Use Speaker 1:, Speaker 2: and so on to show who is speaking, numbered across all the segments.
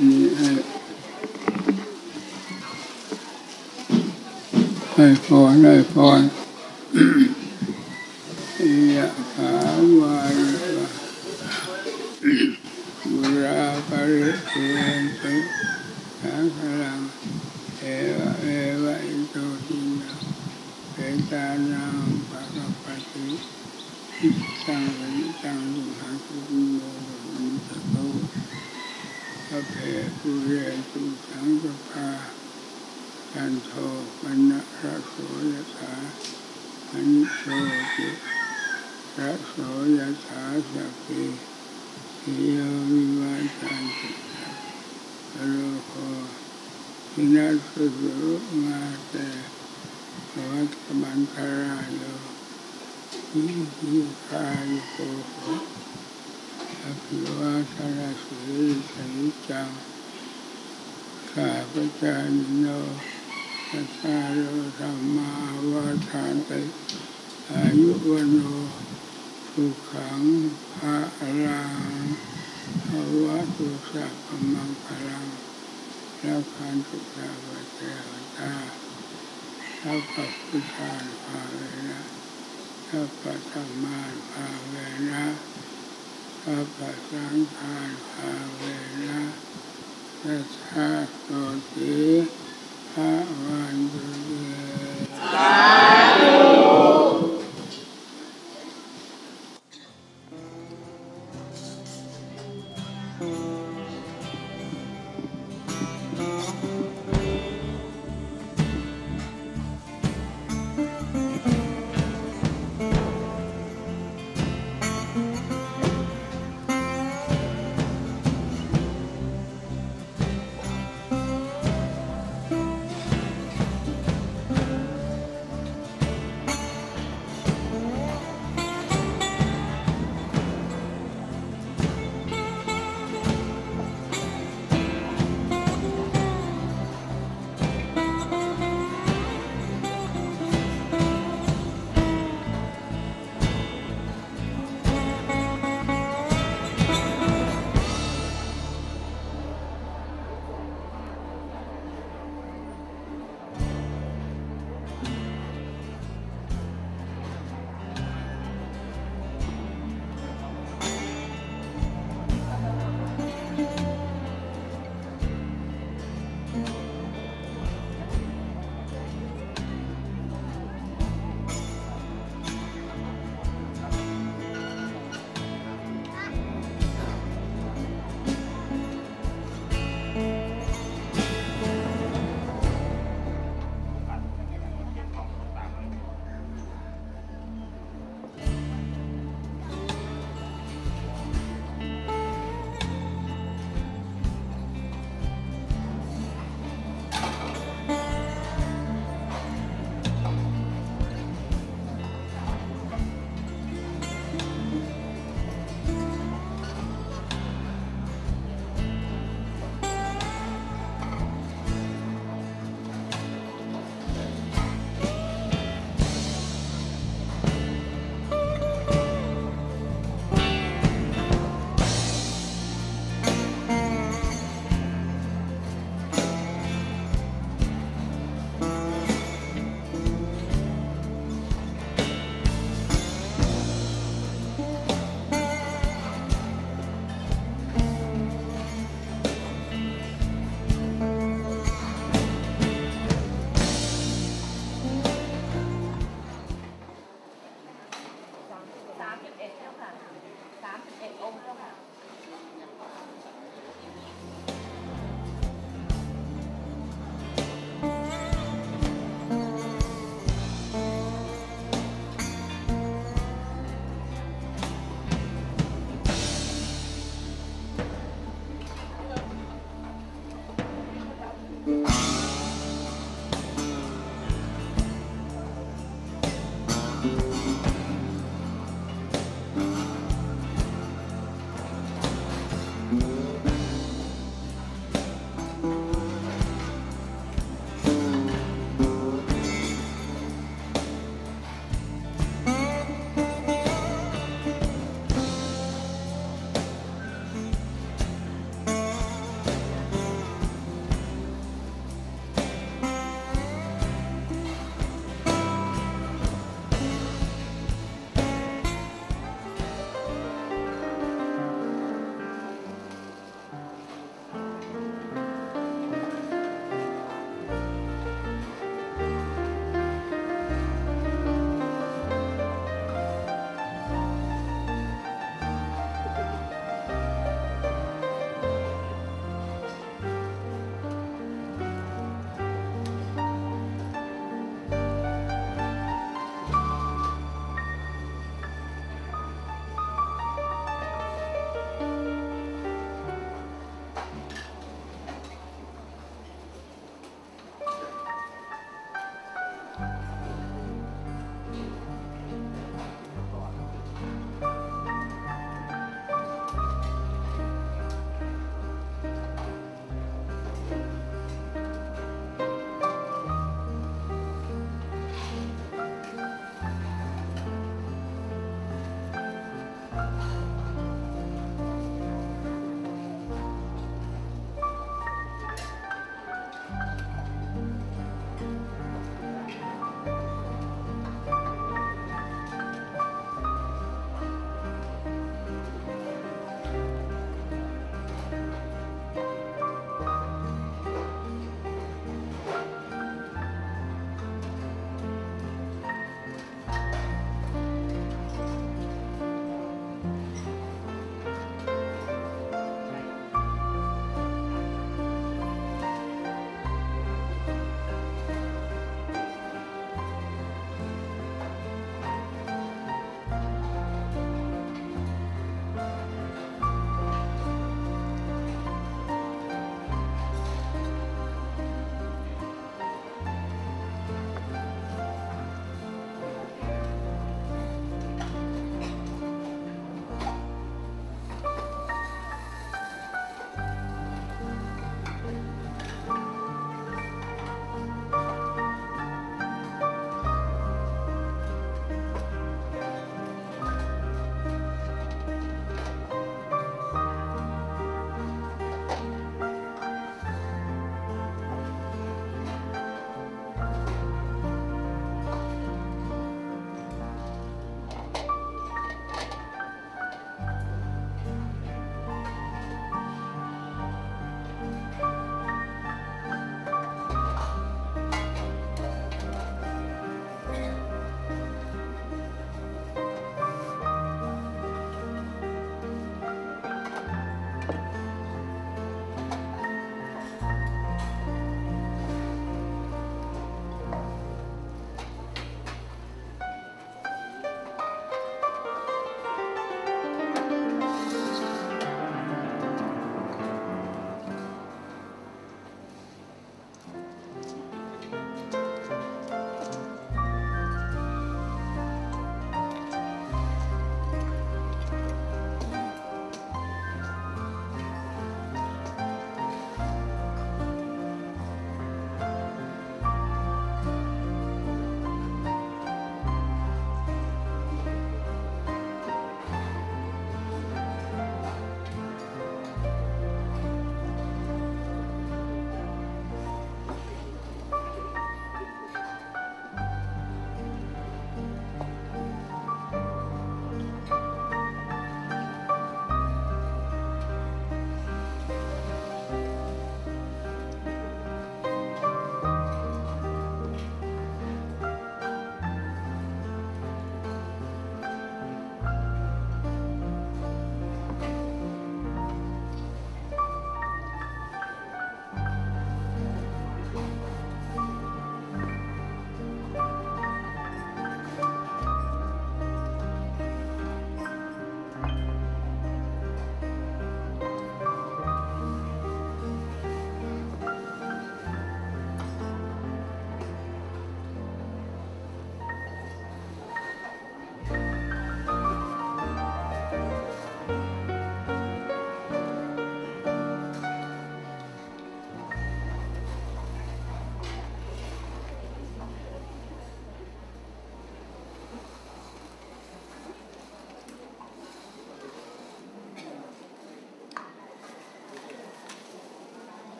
Speaker 1: Yeah. Go for it, go for it.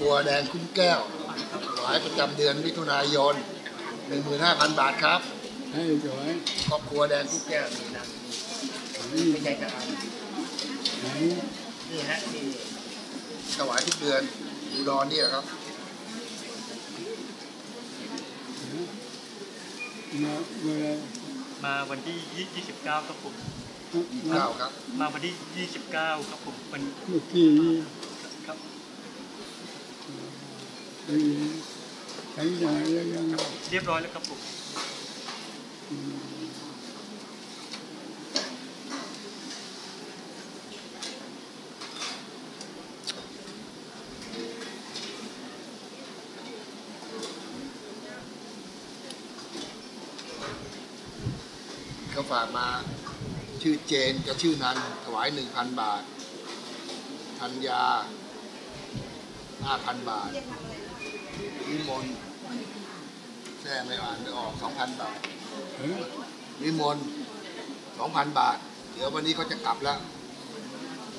Speaker 1: รัวแด
Speaker 2: งคุ้มแก้วถวายประจำเดือนมิถุนายน15,000 บาทครับ
Speaker 1: ให้สวย
Speaker 2: ครอบครัวแดงคุ้มแก้วนี่นะ
Speaker 1: นี่
Speaker 2: ไม่ใช่กระท
Speaker 1: ไหนำ
Speaker 2: นี่ฮะนี่ถวายทุกเดือนอุดรเนี่ยครับ
Speaker 1: มาเมื่อไร
Speaker 3: มาวันที่ 29 ครับผม
Speaker 1: มา
Speaker 2: เก้าครับ
Speaker 3: มาวันที่ 29 ครับผมวัน
Speaker 1: เมื่อกี้นี้
Speaker 3: ครับ
Speaker 1: ไป ใช้ยาแล้วยัง
Speaker 3: เรียบร้อยแล้วครับผม
Speaker 1: อืม
Speaker 2: เขาฝากมาชื่อเจนกับชื่อนันถวาย1,000บาท ธัญญา5,000บาท วิมลแท้ไม่อ่านไม่ออก2,000บาท
Speaker 1: เออ
Speaker 2: วิมล2,000บาท เดี๋ยววันนี้เขาจะกลับแล้ว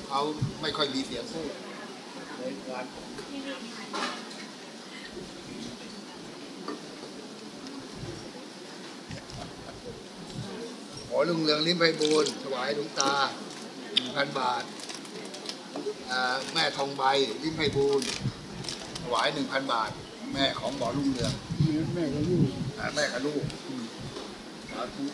Speaker 2: เขาไม่ค่อยมีเสียงพูดเลยการขอลุงเรืองลิ้มไพบูลย์ถวายหลวงตา1,000บาทอ่าแม่ทองใบลิ้มไพบูลย์ถวาย1,000บาท แม่ของหมอลุงเรือง
Speaker 1: แม่แม่ก็รู้
Speaker 2: อ่าแม่กับลูกสาธุ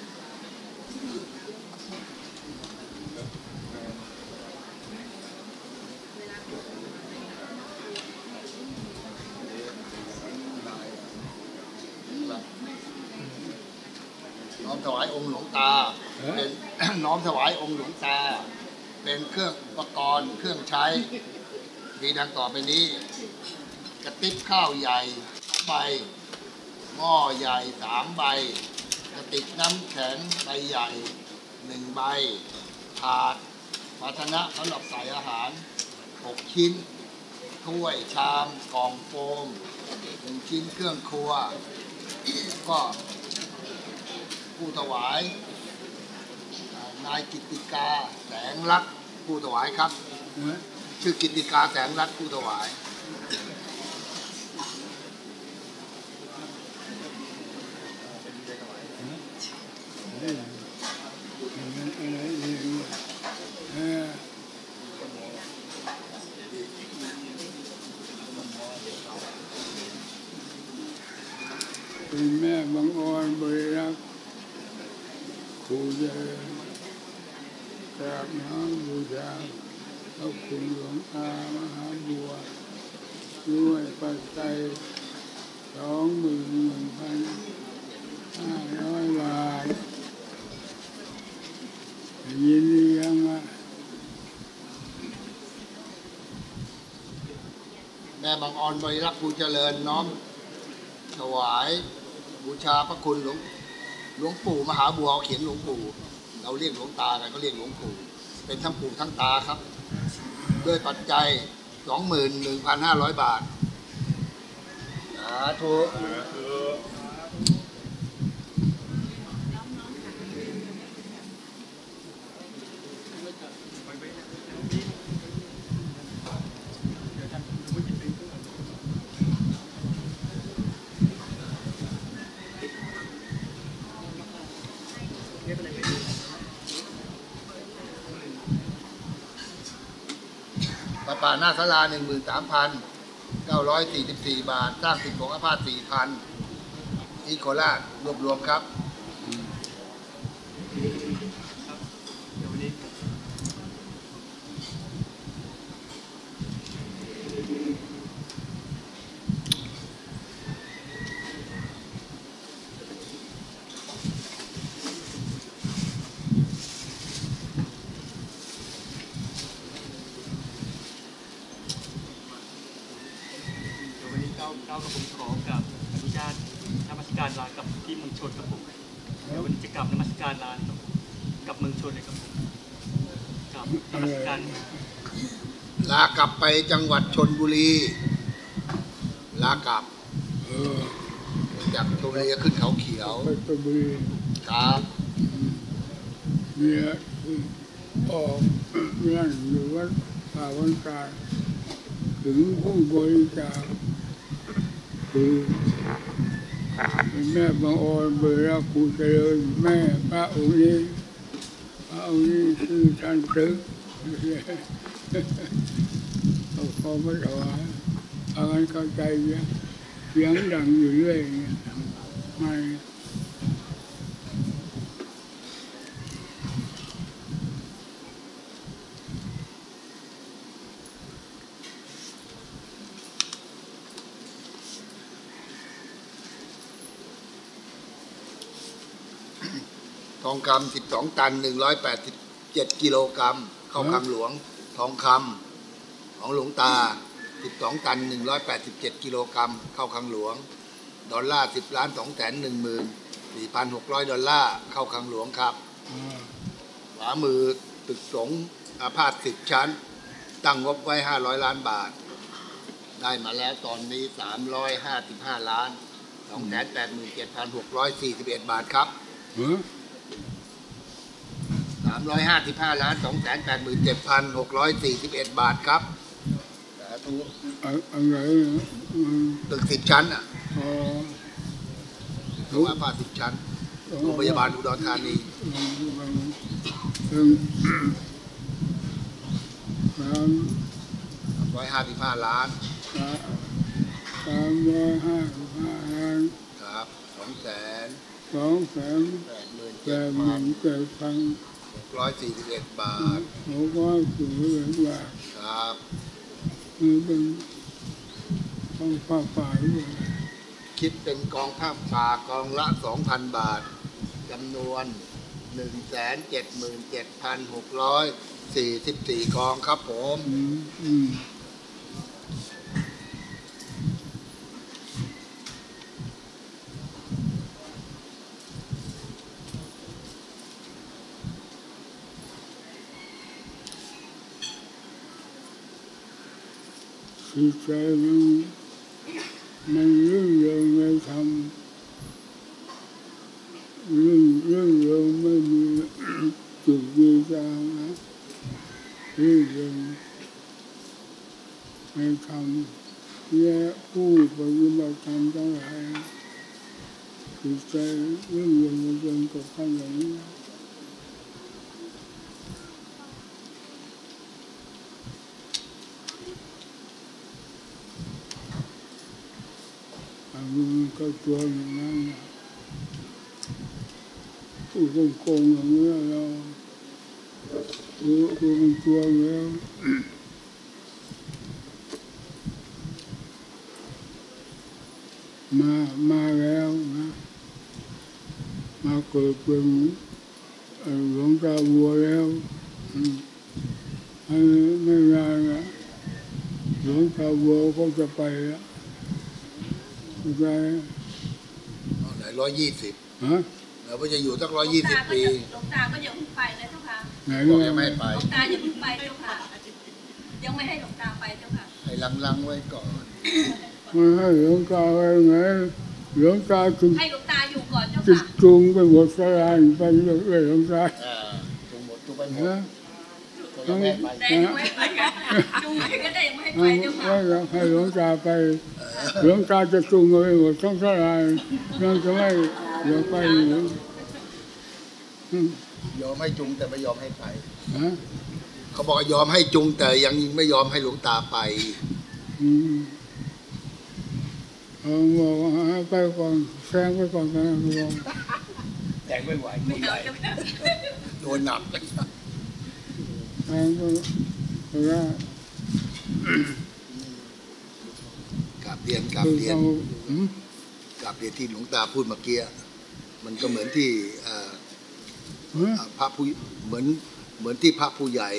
Speaker 2: น้อมถวายองค์หลวงตา เป็นน้อมถวายองค์หลวงตา เป็นเครื่องอุปกรณ์เครื่องใช้ มีดังต่อไปนี้ กระติบข้าวใหญ่สองใบ หม้อใหญ่สามใบ กระติกน้ำแข็งใบใหญ่หนึ่งใบ ถาดภาชนะสำหรับใส่อาหารหกชิ้น ถ้วยชามกล่องโฟมหนึ่งชิ้นเครื่องครัว ก็ผู้ถวายอ่านายกิตติกาแสงรักผู้ถวายครับ
Speaker 1: เออ
Speaker 2: ชื่อกิตติกาแสงรักผู้ถวาย
Speaker 1: เอออะไรเองเออเป็นแม่บางออนบริรักษ์ครูเจริญกราบน้อมบูชาพระคุณหลวงตามหาบัว ด้วยปัจจัยสองหมื่นหนึ่งพันห้าร้อยบาทยินดียังอะ
Speaker 2: รบางออนบริรักษ์ภูเจริญน้อมถวายบูชาพระคุณหลวงหลวงปู่มหาบัวเขียนหลวงปู่ เราเรียกหลวงตากันก็เรียกหลวงปู่ เป็นทั้งปู่ทั้งตาครับ ด้วยปัจจัย21,500 บาทสาธุ หน้าศาลาหนึ่งหมื่นสามพันเก้าร้อยสี่สิบสี่บาท สร้างสิ่ของอาพาธสี่พันที่โครารวบรวมครับ
Speaker 3: เดี๋ยววันนี้ เดี๋ยววันนี้เก้าเก้ากับผมขอกับอนุญาตนมัสการลากับที่เมืองชนครับผมเดี๋ยววันนี้จะกลับนมัสการลาครับผมกับเมืองชนเลยครับผมกลับนมัสการ
Speaker 2: ลากลับไป จังหวัดชนบุรีลากลับจากชนบุรีขึ้นเขาเขียว
Speaker 1: ไปตบุรี
Speaker 2: ครับ
Speaker 1: เมียออกนั่อยู่วัดป่าวันกางถึงผู้บริจาคคือแม่บางออนเบอร์รักครูเจริญแม่พระองค์นี้พระองค์นี้ชื่อท่านตึก เขาขอมาถวายเอากันเข้าใจเสียงดังอยู่เรื่อยเนี่ยไม่
Speaker 2: ทองคำ12ตัน187กิโลกรัมเข้าคลังหลวง ทองคำ ของหลวงตา 12 ตัน 187 กิโลกรัม เข้าคลังหลวง ดอลลาร์ 10 ล้าน2แสน1หมื่น4,600 ดอลลาร์ เข้าคลังหลวงครับ
Speaker 1: อ่า
Speaker 2: ขวามือตึกสงฆ์อาพาธ10ชั้น ตั้งงบไว้ 500 ล้านบาท ได้มาแล้วตอนนี้ 355 ล้าน287,641 บาทครับ
Speaker 1: เออ
Speaker 2: สามร้อยห้าสิบห้าล้านสองแสนแปดหมื่นเจ็ดพันหกร้อยสี่สิบเอ็ดบาทครับสา ธุ
Speaker 1: อะไร
Speaker 2: ตึกสิบชั้นอะโรงพยาบาลสิบชั้นโรงพยาบาลอุดรธานีร้อยห้าสิบห้าล้าน
Speaker 1: สามร้อยห้าสิบห้าล้าน
Speaker 2: ครับสองแสน
Speaker 1: สองแสน
Speaker 2: แปดหมื่นเจ็ดพัน
Speaker 1: เจ็ดพัน
Speaker 2: ร้อยสี่สิบเอ็ดบาท
Speaker 1: หกร้อยสี่สิบเอ็ดบาท
Speaker 2: ครับ
Speaker 1: นี่เป็นต้องฝ่าฝ่ายด้วย
Speaker 2: คิดเป็นกองผ้าป่ากองละสองพันบาทจำนวนหนึ่งแสนเจ็ดหมื่นเจ็ดพันหกร้อยสี่สิบสี่กองครับผม
Speaker 1: อืม อืมจิตใจมันมันเรื่องเริงในธรรมเรื่องเรื่องเริงไม่มีจุดยืนจางนะเรื่องเริงในธรรมและผู้ปฏิบัติธรรมทั้งหลายจิตใจเรื่องเริงมั นเป็นกับขั้นอย่างนี้นะอันนี้มันก็ตัวอย่างนั้นผู้โกงโกงอย่างนี้เราคือคือมันตัวแล้วมามาแล้วนะมาเกิดเป็นหลวงตาบัวแล้วอืมอันนี้ไม่นานนะหลวงตาบัวก็จะไปแล้ว ไป
Speaker 2: ไหนร้อยยี่สิบ
Speaker 1: ฮะ
Speaker 2: เราก็จะอยู่สักร้อยยี่สิบปี
Speaker 4: หลวงตาก็อย่าเพิ่งไปเลยเจ้าค่ะ
Speaker 1: ไหน
Speaker 2: บอก
Speaker 1: ว่า
Speaker 2: ยังไม่ให้ไป
Speaker 4: หลวงตาอย่าเพิ่งไปเจ้าค่ะ ยังไม่ให้หลวงตาไปเจ้าค่ะ
Speaker 2: ให้ลังๆไว้ก่อน
Speaker 1: ไม่ให้หลวงตาไปไหนหลวงตาจึง
Speaker 4: ให้หลวงตาอยู่ก่อนเจ้า
Speaker 1: จิต
Speaker 4: ค่ะ
Speaker 1: จูงไปหมดสลานไปเรื่อยๆหลวงตา
Speaker 2: อ่าทุกหมดทุกไปหมด
Speaker 1: ฮะ
Speaker 2: ก็ยังไม่ให้ไป
Speaker 4: แต่ยังไม่ให้ไปกันจูงไปก็ได้ยังไม่ให้ไป
Speaker 1: ไม่
Speaker 4: เจ้าค่ะ
Speaker 1: ไม่อยากให้หลวงตาไป หลวงตาจะจูงไปหมดทั้งสลานยังจะไม่อยากไปหรืออืม
Speaker 2: ยอมให้จุงแต่ไม่ยอมให้ไป
Speaker 1: ฮะ
Speaker 2: เขาบอกว่ายอมให้จุงแต่ยังไม่ยอมให้หลวงตาไป
Speaker 1: อืมเอาบอกว่าให้ไปก่อนแซงไปก่อนนะบอก
Speaker 2: แต่งไม่ไหว
Speaker 4: ไม่เอาเจ้าค่ะ
Speaker 2: โดนหนัก
Speaker 1: แซงก็ได้
Speaker 2: ก ราบเรียนกราบ
Speaker 1: คือ
Speaker 2: เรียน
Speaker 1: เขาอืม
Speaker 2: กราบเรียนที่หลวงตาพูดเมื่อกี้มันก็เหมือนที่เอ่อ
Speaker 1: ฮะ
Speaker 2: พระผู้เหมือนเหมือนที่พระผู้ใหญ่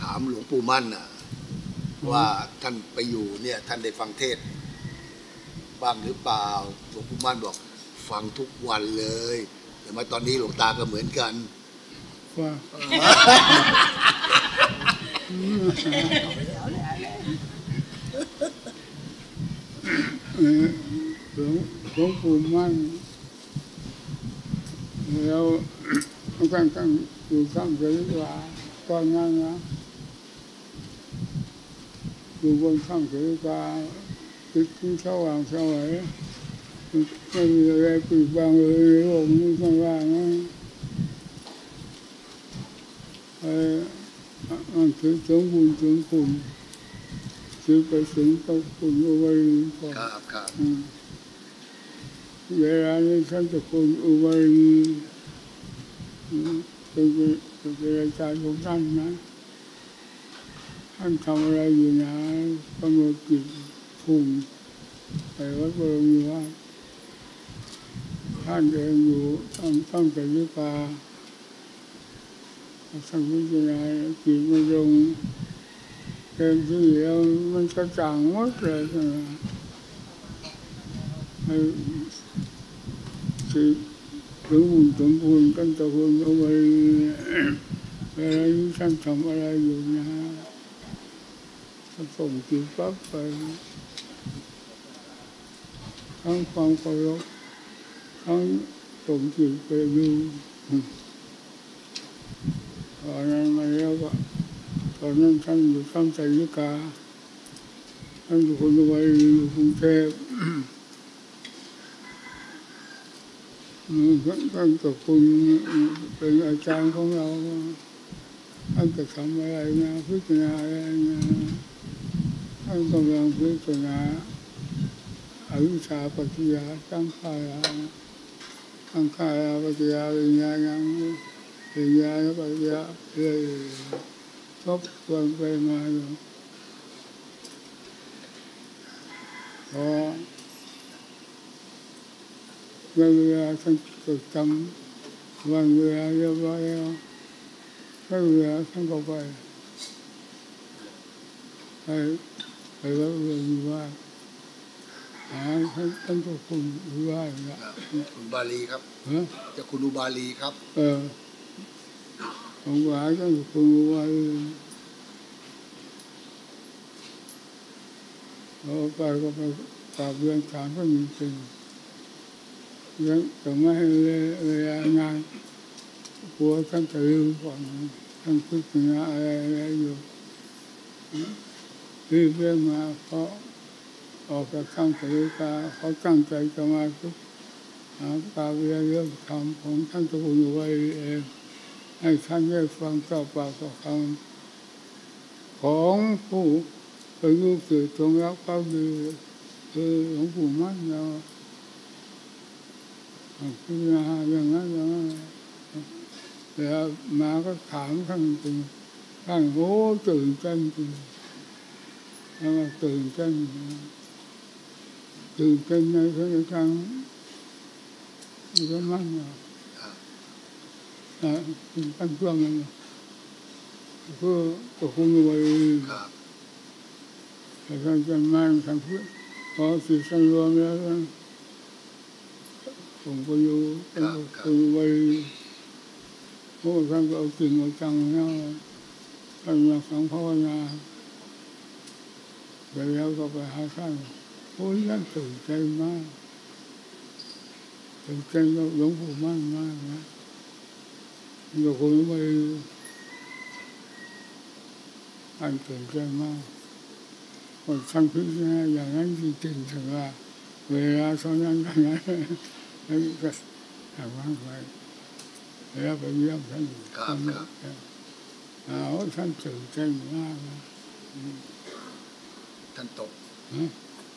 Speaker 2: ถามหลวงปู่มั่นน่ะว่าท่านไปอยู่เนี่ยท่านได้ฟังเทศน์บ้างหรือเปล่าหลวงปู่มั่นบอกฟังทุกวันเลยแต่มาตอนนี้หลวงตาก็เหมือนกัน
Speaker 1: ว่าเออ หลวงหลวงปู่มั่นแล้วกันกันอยู่ข้างเดียวดีกว่าตอนนั้นนะอยู่บนข้างเสือกาติดที่สว่างสวัยไม่มีอะไรปิดบังเลยในโลกนี้ข้างล่างนะเอออันคือสมบูรณ์สมคุณ คือไปถึงต้องคุณอุบาลีก่อน
Speaker 2: ครับครับ
Speaker 1: เวลานี้ท่านจะคุณอุบาลีอืมเป็นเป็นเป็นอาจารย์ของท่านนะ ท่านทำอะไรอยู่นะกำหนดจิตพุ่งไปวัดบรมวาสท่านเองอยู่ตั้งตั้งแต่ยุคาท่านพิจารณาจิตมันลง เต็มที่แล้วมันกระจ่างหมดเลยใช่ไหมให้จิตถึงบุญสมบูรณ์กันตะคุณเอาไว้เวลานี้ท่านทำอะไรอยู่นะส่งจิตปั๊บไปทั้งความเคารพทั้งส่งจิตไปดูตอนนั้นมาแล้วก็ ตอนนั้นท่านอยู่ข้างใจยิกาท่านอยู่คนไว้อยู่กรุงเทพท่านกับคุณเป็นอาจารย์ของเราท่านจะทำอะไรนะพิจารณาอะไรนะท่านกำลังพิจารณาอวิชชาปัจจยาสังขารสังขารปัจจยาวิญญาณังวิญญาปัจจยาเลย ทบทวนไปมาอยู่พอวันเวลาท่านจดจำวันเวลาเรียบร้อยแล้ววันเวลาท่านก็ไปไปไปแล้วเรียนว่าหาท่านท่านก็คุณว่าละ
Speaker 2: ครับคุณบาลีครับ
Speaker 1: ฮะ
Speaker 2: เจะคุณอุบาลีครับ
Speaker 1: เออ ผมว่าท่านคุณว่าเราไปก็ไปกราบเรียนถามก็จริงๆยังแต่ไม่ให้เวลางานกลัวท่า ให้ท่านได้ฟังเจ้าปากต่อคำของผู้เป็นลูกศิษย์ทรงรักภักดีคือหลวงปู่มั่นเราพิจารณาอย่างนั้นอย่างนั้นแล้วมาก็ถามท่านจริงท่านโอ้ตื่นเต้นจริงแล้วตื่นเต้นตื่นเต้นในพระครั้งมันก็มั่นอะอ่า ตั้งช่วงนั้นเพื่อตกลงไว้แต่ท่านจะมั่นท่านพูดพอสิท่านรวมแล้วผมก็อยู่ท่านก็คุยไว้พราะท่านก็เอาจริงเอาจังแล้วท่านมาฟังภาวนาไปแล้วก็ไปหาท่านโอ้ยท่านตื่นใจมากตื่นใจหลวงปู่มากมากนะ หลวงปู่ไปท่านตื่นใจมากคนท่านพิจารณาอย่างนั้นจริงๆถึงว่าเวลาเท่านั้นเท่านั้นแล้วก็ทำวันไปแล้วไปเยี่ยมท่าน
Speaker 2: ครับครับ
Speaker 1: เอาท่านตื่นใจมากนะ
Speaker 2: ท่านตก
Speaker 1: ฮะ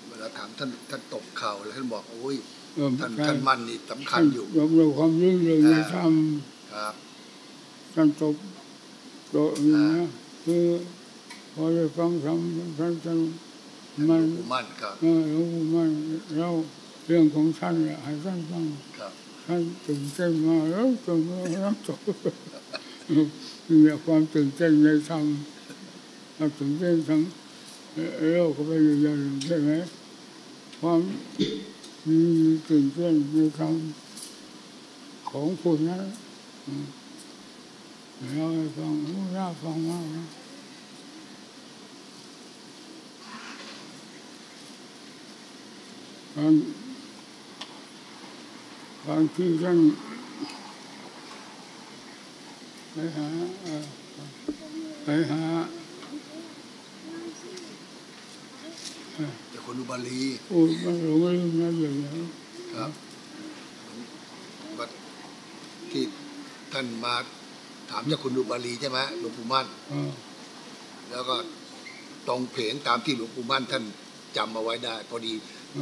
Speaker 2: เวลาถามท่านท่านตกเข่าแล้วท่านบอกโอ้ย
Speaker 1: เออ
Speaker 2: ท่าน
Speaker 1: ใช่
Speaker 2: ท่านมั่นนี่สำคัญอยู่
Speaker 1: ยกเราความรื่นเริงในธรรม
Speaker 2: ครับ
Speaker 1: ท่านตกโตะนี่นะคือพอได้ฟังธรรมท่านท่าน
Speaker 2: ท่าน
Speaker 1: มัน
Speaker 2: หลวงปู่มั่นครับ
Speaker 1: เออหลวงปู่มันเราเรื่องของท่านเนี่ยให้ท่านฟัง
Speaker 2: ครับ
Speaker 1: ท่านตื่นเต้นมากแล้วจนน้ำตกมีความตื่นเต้นในธรรมเราตื่นเต้นทั้งโลกก็ไปอยู่อย่างหนึ่งใช่ไหมความมีตื่นเต้นในธรรมของคุณนะอืม เราให้ฟังโอ้น่าฟังมากนะบางบางที่ท่านไปหาไปหา
Speaker 2: เจ้าคุณอุบาลี
Speaker 1: พูดมันหลงลืมนั่นเลยนะครับ
Speaker 2: ที่ท่านมา ถามเจ้าคุณอุบาลีใช่ไหมหลวงปู่มั่น
Speaker 1: เออ
Speaker 2: แล้วก็ตรงเพลงตามที่หลวงปู่มั่นท่านจำเอาไว้ได้ พอดี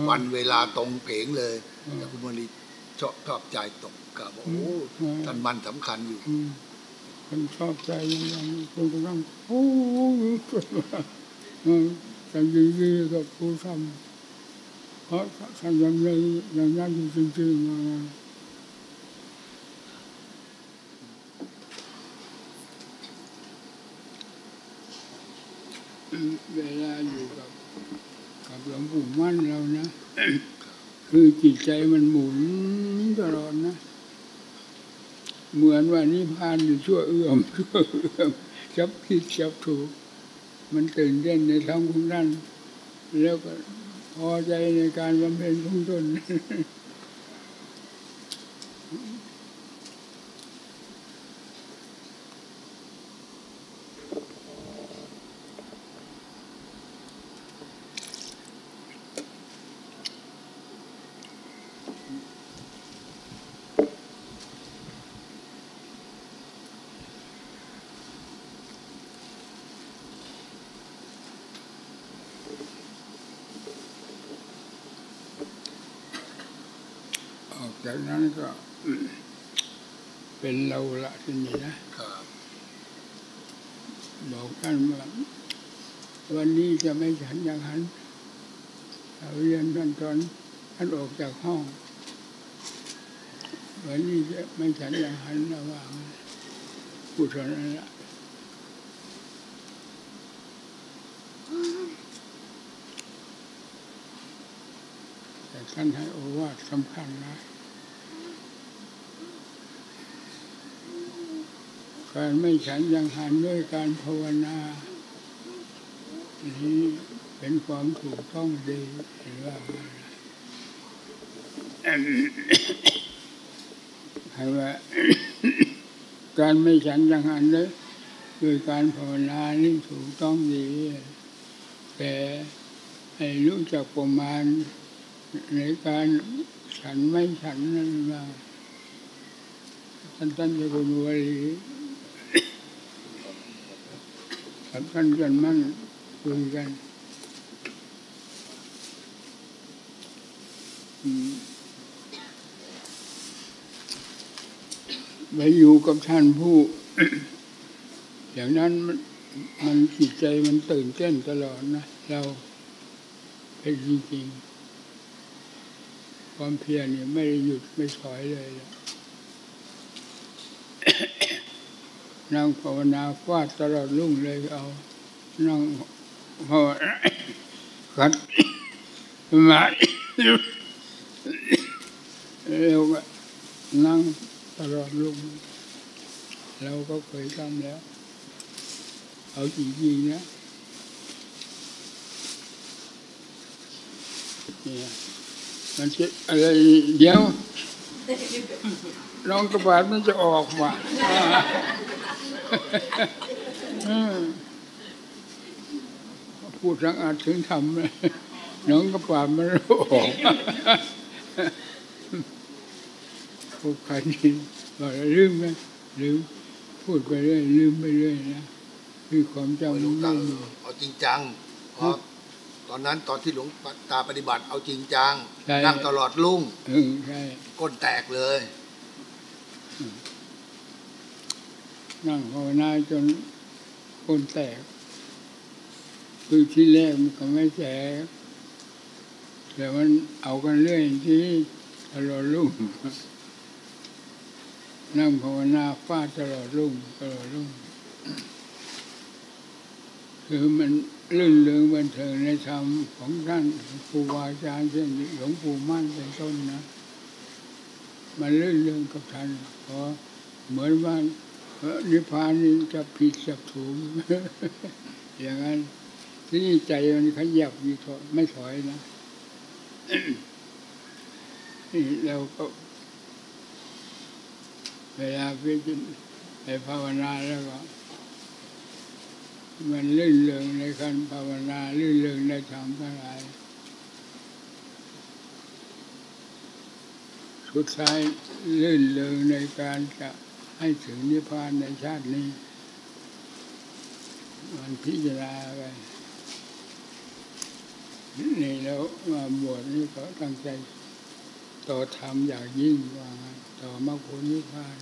Speaker 2: วันเวลาตรงเพลงเลยเจ้าคุณอุบาลีชอบชอบใจตกกล่าวบอกโอ้ท่านมันสำคัญอยู่
Speaker 1: อืมคนชอบใจอยังไงคนก็ต้องโอ้ยเออแต่ดีๆกับผู้ทำเพราะท่านยังยังยังนั่นอยู่จริงๆมา เวลาอยู่กับกับหลวงปู่มั่นเรานะ คือจิตใจมันหมุนตลอดนะ เหมือนว่านิพพานอยู่ชั่วเอื้อมชั่วเอื้อมจับผิดจับถูก มันตื่นเต้นในทางของท่นแล้วก็พอใจในการบำเพ็ญของตน จากนั้นก็เป็นเราละทีนี้นะ
Speaker 2: ครับ
Speaker 1: บอกท่านว่าวันนี้จะไม่ฉันอย่างนั้นเราเรียนท่านตอนท่านออกจากห้อง วันนี้จะไม่ฉันอย่างนั้นระหว่างผู้ชนนั้นละแต่ท่านให้โอวาทสำคัญนะ การไม่ฉันยังหันด้วยการภาวนานี้เป็นความถูกต้องดีหรือว่าให้ว่าการไม่ฉันยังหันด้วยด้วยการภาวนานี่ถูกต้องดีแต่ให้รู้จักประมาณในการฉันไม่ฉันนั่นว่าท่านท่านจะเป็นวลี กับท่านกันมั่นคุยกันไปอยู่กับท่านผู้ อย่างนั้นมันมันจิตใจมันตื่นเต้นตลอดนะ เราเป็นจริงๆ ความเพียรเนี่ยไม่ได้หยุดไม่ถอยเลยล่ะ นั่งภาวนาฟาดตลอดรุ่งเลยเอานั่งภาวนาขัดมาเร็วก็นั่งตลอดรุ่งเราก็เคยทำแล้ว เอาจริงๆนะเนี่ยมันจะอะไรเดี๋ยวน้องกระบาดมันจะออกมา พูดทั้งอาจถึงทำเลยน้องกระบาดมันออกพวกใครนี่บอกแล้วลืมไหมลืมพูดไปเรื่อยลืมไปเรื่อยนะคือความจำ
Speaker 2: หลวง
Speaker 1: ไม่
Speaker 2: ตา
Speaker 1: มี
Speaker 2: เอาจริงจังเพราะตอนนั้นตอนที่หลวงตาปฏิบัติเอาจริงจัง
Speaker 1: ใช่
Speaker 2: นั่งตลอดลุ่ง
Speaker 1: เออใช่
Speaker 2: ก้นแตกเลย
Speaker 1: นั่งภาวนาจนคนแตก คือที่แรกมันก็ไม่แตกแต่มันเอากันเรื่อยที่ตลอดรุ่งนั่งภาวนาฟาดตลอดรุ่งตลอดรุ่งคือมันลื่นเลืองบันเทิงในธรรมของท่านครูบาอาจารย์เช่นหลวงปู่มั่นเป็นต้นนะ มันลื่นเลืองกับท่านเพราะเหมือนว่า นิพพานนี่จะผิดจะถูกอย่างนั้นที่นี่ใจมันขยับอยู่ถอยไม่ถอยนะนี่เราก็เวลาไปจินไปภาวนาแล้วก็ มันลื่นเริงในการภาวนาลื่นเริงในธรรมทั้งหลายสุดท้ายลื่นเริงในการจะ ให้ถึงนิพพานในชาตินี้ มันพิจารณาไปนี่แล้วมาบวชนี่ก็ตั้งใจ ต่อธรรมอย่างยิ่งว่างต่อมรรคผลนิพพาน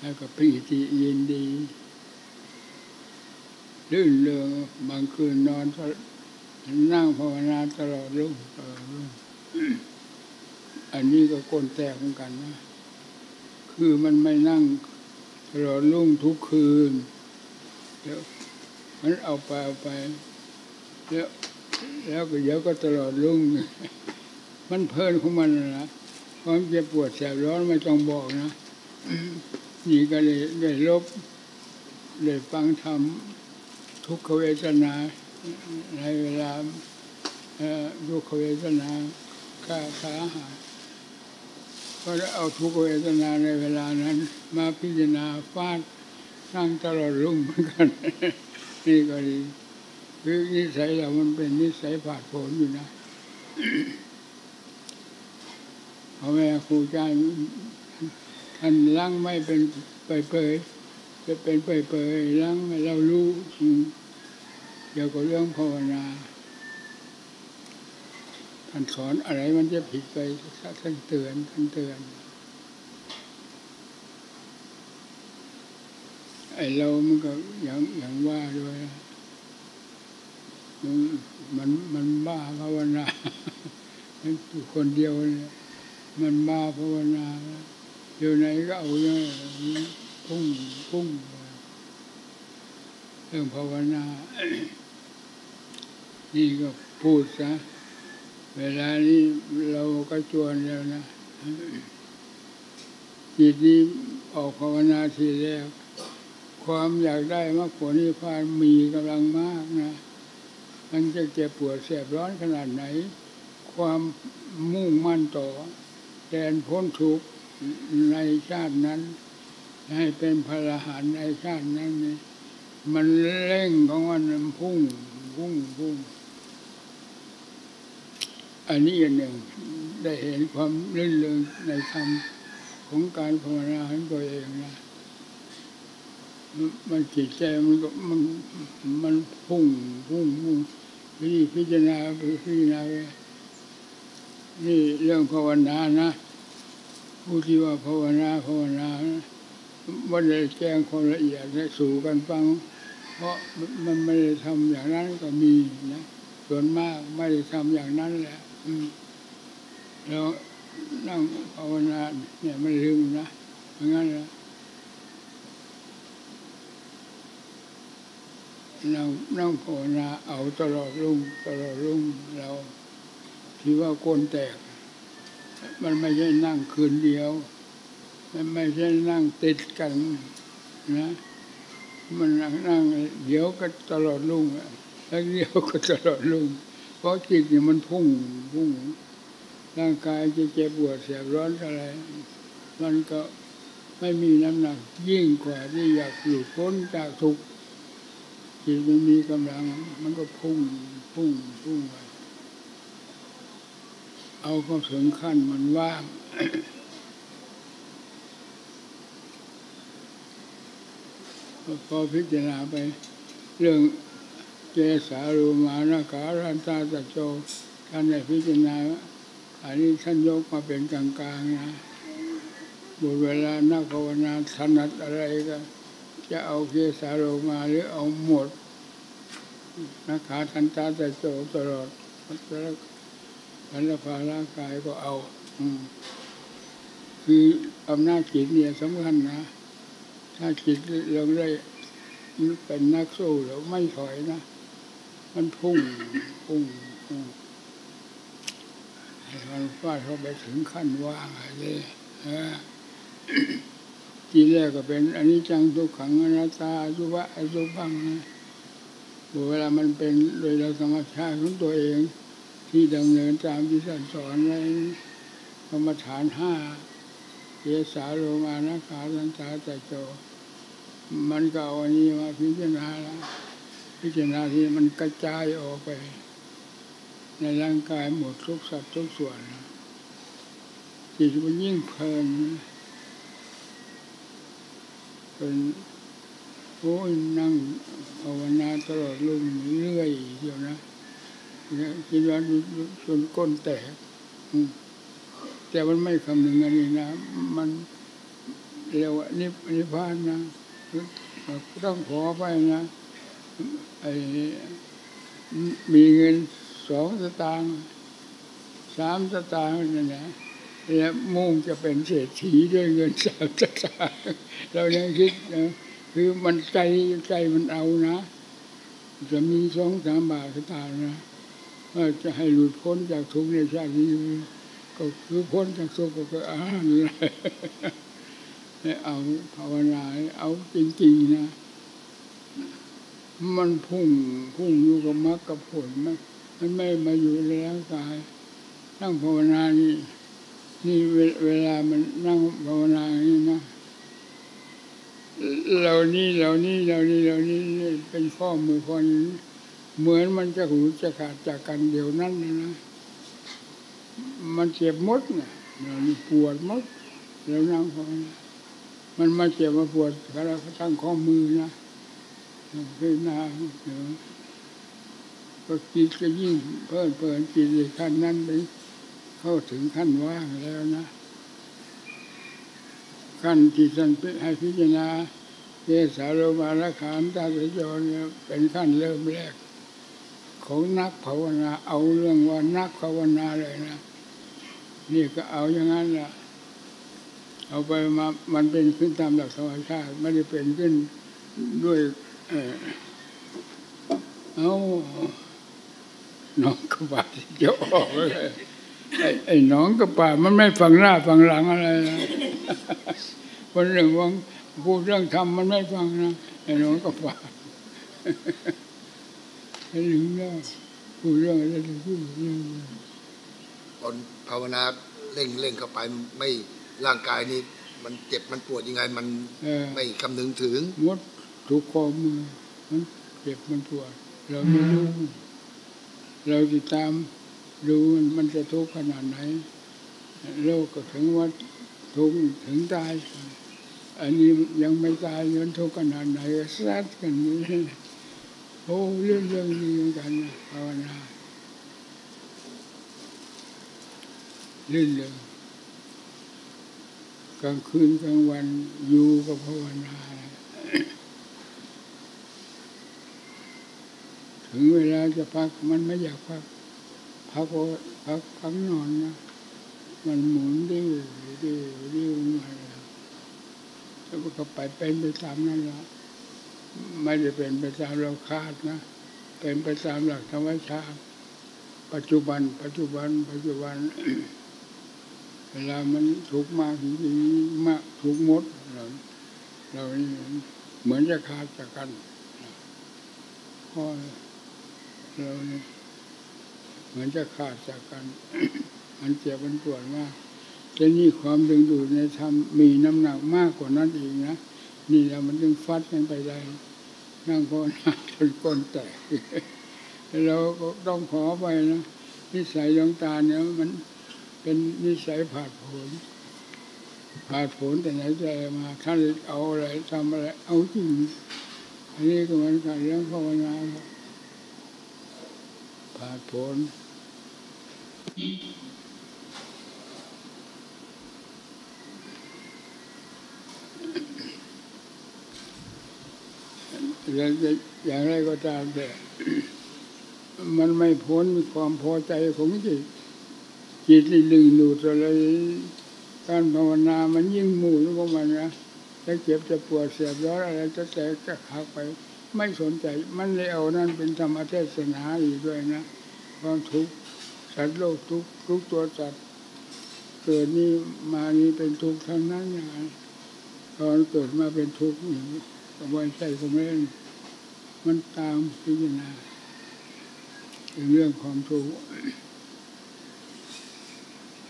Speaker 1: แล้วก็ปีติยินดีลื่นเริงบางคืนนอนก็นั่งภาวนาตลอดรุ่งตลอดรุ่งอันนี้ก็กลนแตกเหมือนกันนะ คือมันไม่นั่งตลอดรุ่งทุกคืน แล้วมันเอาไปเอาไป แล้วแล้วก็เดี๋ยวก็ตลอดรุ่ง มันเพลินของมันนะความเจ็บปวดแสบร้อนไม่ต้องบอกนะนี่ก็เลยได้ลบได้ฟังธรรมทุกขเวทนา ในเวลาทุกขเวทนาก้าขาหา ก็ได้เอาทุกเวทนาในเวลานั้น มาพิจารณาฟาดนั่งตลอดรุ่งเหมือนกัน นี่ก็ดีคือนิสัยเรามันเป็นนิสัยผาดโผนอยู่นะพ่อแม่ครูอาจารย์ท่านล้างไม่เป็นเปยเปยจะเป็นเปยเปยล้างเรารู้เกี่ยวกับเรื่องภาวนาานสอนอะไรมันจะผิดไปท่านเตือนท่านเตือนไอเรามันก็อย่างอย่างว่าด้วยมันมันมันบ้าภาวนามันอยู่คนเดียวเนี่ยมันบ้าภาวนาอยู่ไหนก็เอาเนี่ยพุ่งพุ่งเรื่องภาวนา นี่ก็พูดซะ เวลานี้เราก็จวนแล้วนะจิตนี้ออกภาวนาทีแรกความอยากได้มรรคผลนิพพานมีกำลังมากนะมันจะเจ็บปวดแสบร้อนขนาดไหน ความมุ่งมั่นต่อแดนพ้นทุกข์ในชาตินั้น ให้เป็นพระรหันในชาตินั้นนี่มันเร่งของมันมันพุ่งพุ่งพุ่ง อันนี้อันหนึ่งได้เห็นความลื่นเริงในธรรมของการภาวนาของตัวเองนะมันจิตใจมันก็มันมันพุ่งพุ่งพุ่งพิจารณาไปพิจารณานี่เรื่องภาวนานะผู้ที่ว่าภาวนาภาวนาวันได้แจ้งความละเอียดให้สู่กันฟัง เพราะมันไม่ได้ทำอย่างนั้นก็มีนะส่วนมากไม่ได้ทำอย่างนั้นแหละ แล้วนั่งภาวนาเนี่ยไม่ลืมนะเพราะงั้นนะนั่งนั่งภาวนาเอาตลอดรุ่งตลอดรุ่งเราที่ว่าโกนแตก มันไม่ใช่นั่งคืนเดียว มันไม่ใช่นั่งติดกันนะ มันนั่งเดี๋ยวก็ตลอดรุ่งแล้วเดี๋ยวก็ตลอดรุ่ง เพราะจิตเนี่ยมันพุ่งพุ่ง ร่างกายจะเจ็บปวดเสียร้อนอะไร มันก็ไม่มีน้ำหนัก ยิ่งกว่าที่อยากหลุดพ้นจากทุกข์จิตมันมีกำลัง มันก็พุ่งพุ่งพุ่งไปเอาก็ถึงขั้นมันว่างพอพิจารณาไป เรื่อง เจสารูมานาการันตาตะโจท่านได้พิจารณาอันนี้ท่านยกมาเป็นกลางๆนะบุเวลานักภาวนาถนัดอะไรก็ จะเอาเกสาโรมาหรือเอาหมดนักขาทันตาแต่โจตลอดแล้วพันธภาร่างกายก็เอาอคืออำนาจจิตเนี่ยสำคัญนะ ถ้าจิตเราได้เป็นนักสู้แล้วไม่ถอยนะ มันพุ่งพุ่งพุ่งมันฟาดเข้าไปถึงขั้นว่างอะไรทีแรกก็เป็นอันนี้จังทุกขังอนัตตาสุวะอสุบังนะเวลามันเป็นโดยเราธรรมชาติของตัวเอง ที่ดำเนินตามที่ท่านสอนไว้กรรมฐานห้าเยสาโลมานะขาสันตาแต่โจมันก็เอาอันนี้มาพิจารณาแล้ว พิจารณาที่มันกระจายออกไป ในร่างกายหมดทุกสัดทุกส่วนจิตมันยิ่งเพลินนะเป็นโอ้ยนั่งภาวนาตลอดลุ่มเรื่อยเดียวนะคิดว่าจนก้นแตกแต่มันไม่คำนึงอันนี้นะ มันเรียกว่านิพพานนะต้องขอไปนะ มีเงินสองสตางค์สามสตางค์นั่นแหละแล้วมุ่งจะเป็นเศรษฐีด้วยเงินสามสตางค์เรายังคิดนะคือมันใจใจมันเอานะ จะมีสองสามบาทก็ตามนะจะให้หลุดพ้นจากทุกข์ในชาตินี้ก็คือพ้นจากทุกข์ก็คืออาหารเลยให้เอาภาวนาเอาจริงๆนะ มันพุ่งพุ่งอยู่กับมรรคกับผลมันมันไม่มาอยู่ในร่างกายนั่งภาวนานี่นี่เวลามันนั่งภาวนาอย่างนี้นะเหล่านี้เหล่านี้เหล่านี้เหล่านี้เป็นข้อมือคนเหมือนมันจะหูจะขาดจากกันเดี๋ยวนั้นนะ มันเจ็บมดเนี่ยมันปวดมดแล้วนั่งภาวนามันมาเจ็บมาปวดก็เราตั้งข้อมือนะ พิจารณาเดี๋ยวก็จิตก็ยิ่งเพิ่มเปิดจิตในขั้นนั้นไปเข้าถึงขั้นว่างแล้วนะขั้นที่ท่านให้พิจารณาเยสาโรมาละขานตาสยนเนี่ยเป็นขั้นเริ่มแรก ของนักภาวนาเอาเรื่องว่านักภาวนาเลยนะนี่ก็เอาอย่างนั้นละเอาไปมามันเป็นขึ้นตามหลักธรรมชาติไม่ได้เป็นขึ้นด้วย เออเอาน้องกระบาดจะออกเลยไอ้ไอ้น้องกระบาดมันไม่ฟังหน้าฟังหลังอะไรนะคนเรื่องวังพูดเรื่องธรรมมันไม่ฟังนะไอ้น้องกระบาดไอ้ลืมแล้วพูดเรื่องอะไรพูดเรื่อง
Speaker 2: ตอนภาวนาเร่งเร่งเข้าไปไม่ร่างกายนี่มันเจ็บมันปวดยังไงมัน
Speaker 1: เออ
Speaker 2: ไม่คำนึงถึง
Speaker 1: มด ถูกคอมือมันเจ็บมันปวดเราไม่รู้ เราติดตามดูมันมันจะทุกข์ขนาดไหน โลกก็ถึงว่าทุกข์ถึงตาย อันนี้ยังไม่ตายมันทุกข์ขนาดไหนก็ซัดกันนี่โอ้เรื่องเรื่องนี้เหมือนกันนะภาวนาเรื่องเรื่องกลางคืนกลางวันอยู่กับภาวนา ถึงเวลาจะพักมันไม่อยากพัก พักก็พักพักนอนนะมันหมุนดิ้วดิ้วดิ้วมาแล้วมันก็ไปเป็นไปตามนั้นละไม่ได้เป็นไปตามเราคาดนะ เป็นไปตามหลักธรรมชาติปัจจุบัน ปัจจุบัน ปัจจุบัน เวลามันทุกมากจริงๆมากทุกหมดเราเราเหมือนจะขาดจากกันเพราะ เราเนี่ยเหมือนจะขาดจากกัน มันเจ็บมันปวดมากแต่นี่ความดึงดูดในธรรมมีน้ำหนักมากกว่านั้นอีกนะนี่เรามันจึงฟัดกันไปได้นั่งก็นาจนก้นแตกเราก็ต้องขอไปนะนิสัยดวงตาเนี่ยมันเป็นนิสัยผาดโผนผาดโผนแต่ไหนแต่ไรมาท่านเอาอะไรทำอะไรเอาจริงอันนี้ก็เหมือนกันเรื่องภาวนาครับ ผาดผนอย่างไรก็ตามแต่ มันไม่พ้นความพอใจของจิต จิตนี่ดึงดูดอะไรการภาวนามันยิ่งหมู่ของมันนะจะเจ็บจะปวดเสียบร้อนอะไรจะแตกจะหักไป ไม่สนใจมันเลยเอานั่นเป็นธรรมเทศนาอีกด้วยนะความทุกข์สัตว์โลกทุกทุกตัวสัตว์เกิดนี่มานี่เป็นทุกข์ทั้งนั้นนะตอนเกิดมาเป็นทุกข์นี่ก็ไม่ใช่ผมเล่นมันตามพิจารณาเป็นเรื่องความทุกข์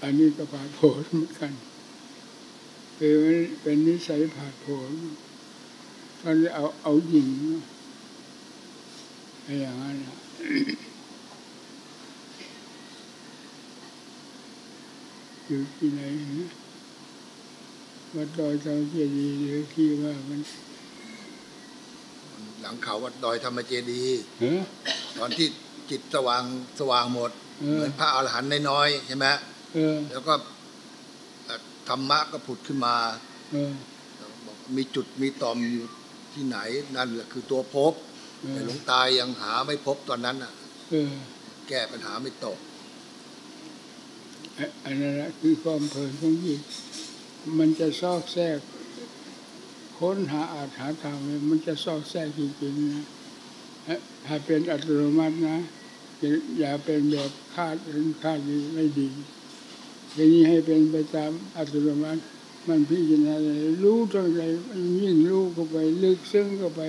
Speaker 1: อันนี้ก็ผ่าดโผนเหมือนกันคือมันเป็นนิสัยผ่าโผน ก็จะเอาเอาหญิงอะไรอย่างนั้นนะอยู่ที่ไหนนะวัดดอยเจ้าเจดีย์หรือที่ว่ามัน
Speaker 2: หลังเขาวัดดอยธรรมเจดีย์
Speaker 1: เฮ้อ
Speaker 2: ตอนที่จิตสว่างสว่างหมด
Speaker 1: เออ
Speaker 2: เหมือนพระอรหันต์น้อยๆใช่ไหม
Speaker 1: เออ
Speaker 2: แล้วก็เอ่อธรรมะก็ผุดขึ้นมา
Speaker 1: เออ
Speaker 2: บอกมีจุดมีต่อมอยู่ ที่ไหนนั่นแหละคือตัวภพ
Speaker 1: เอ
Speaker 2: แต่
Speaker 1: อ
Speaker 2: หลวงตายังหาไม่พบตอนนั้นน่ะ
Speaker 1: เออ
Speaker 2: แก้ปัญหาไม่ตก
Speaker 1: อันอันนั้นแหละคือความเพลินของจิตมันจะซอกแทรกค้นหาอาถรรพ์ธรรมเนี่ยมันจะซอกแทรกจริงๆนะถ้าถ้าเป็นอัตโนมัตินะอย่าอย่าเป็นแบบคาดหรือคาดนี้ไม่ดีทีนี้ให้เป็นไปตามอัตโนมัติ มันพิจารณาเลยรู้ตรงไหนมันยิ่งรู้เข้าไป ลึกซึ้งเข้าไป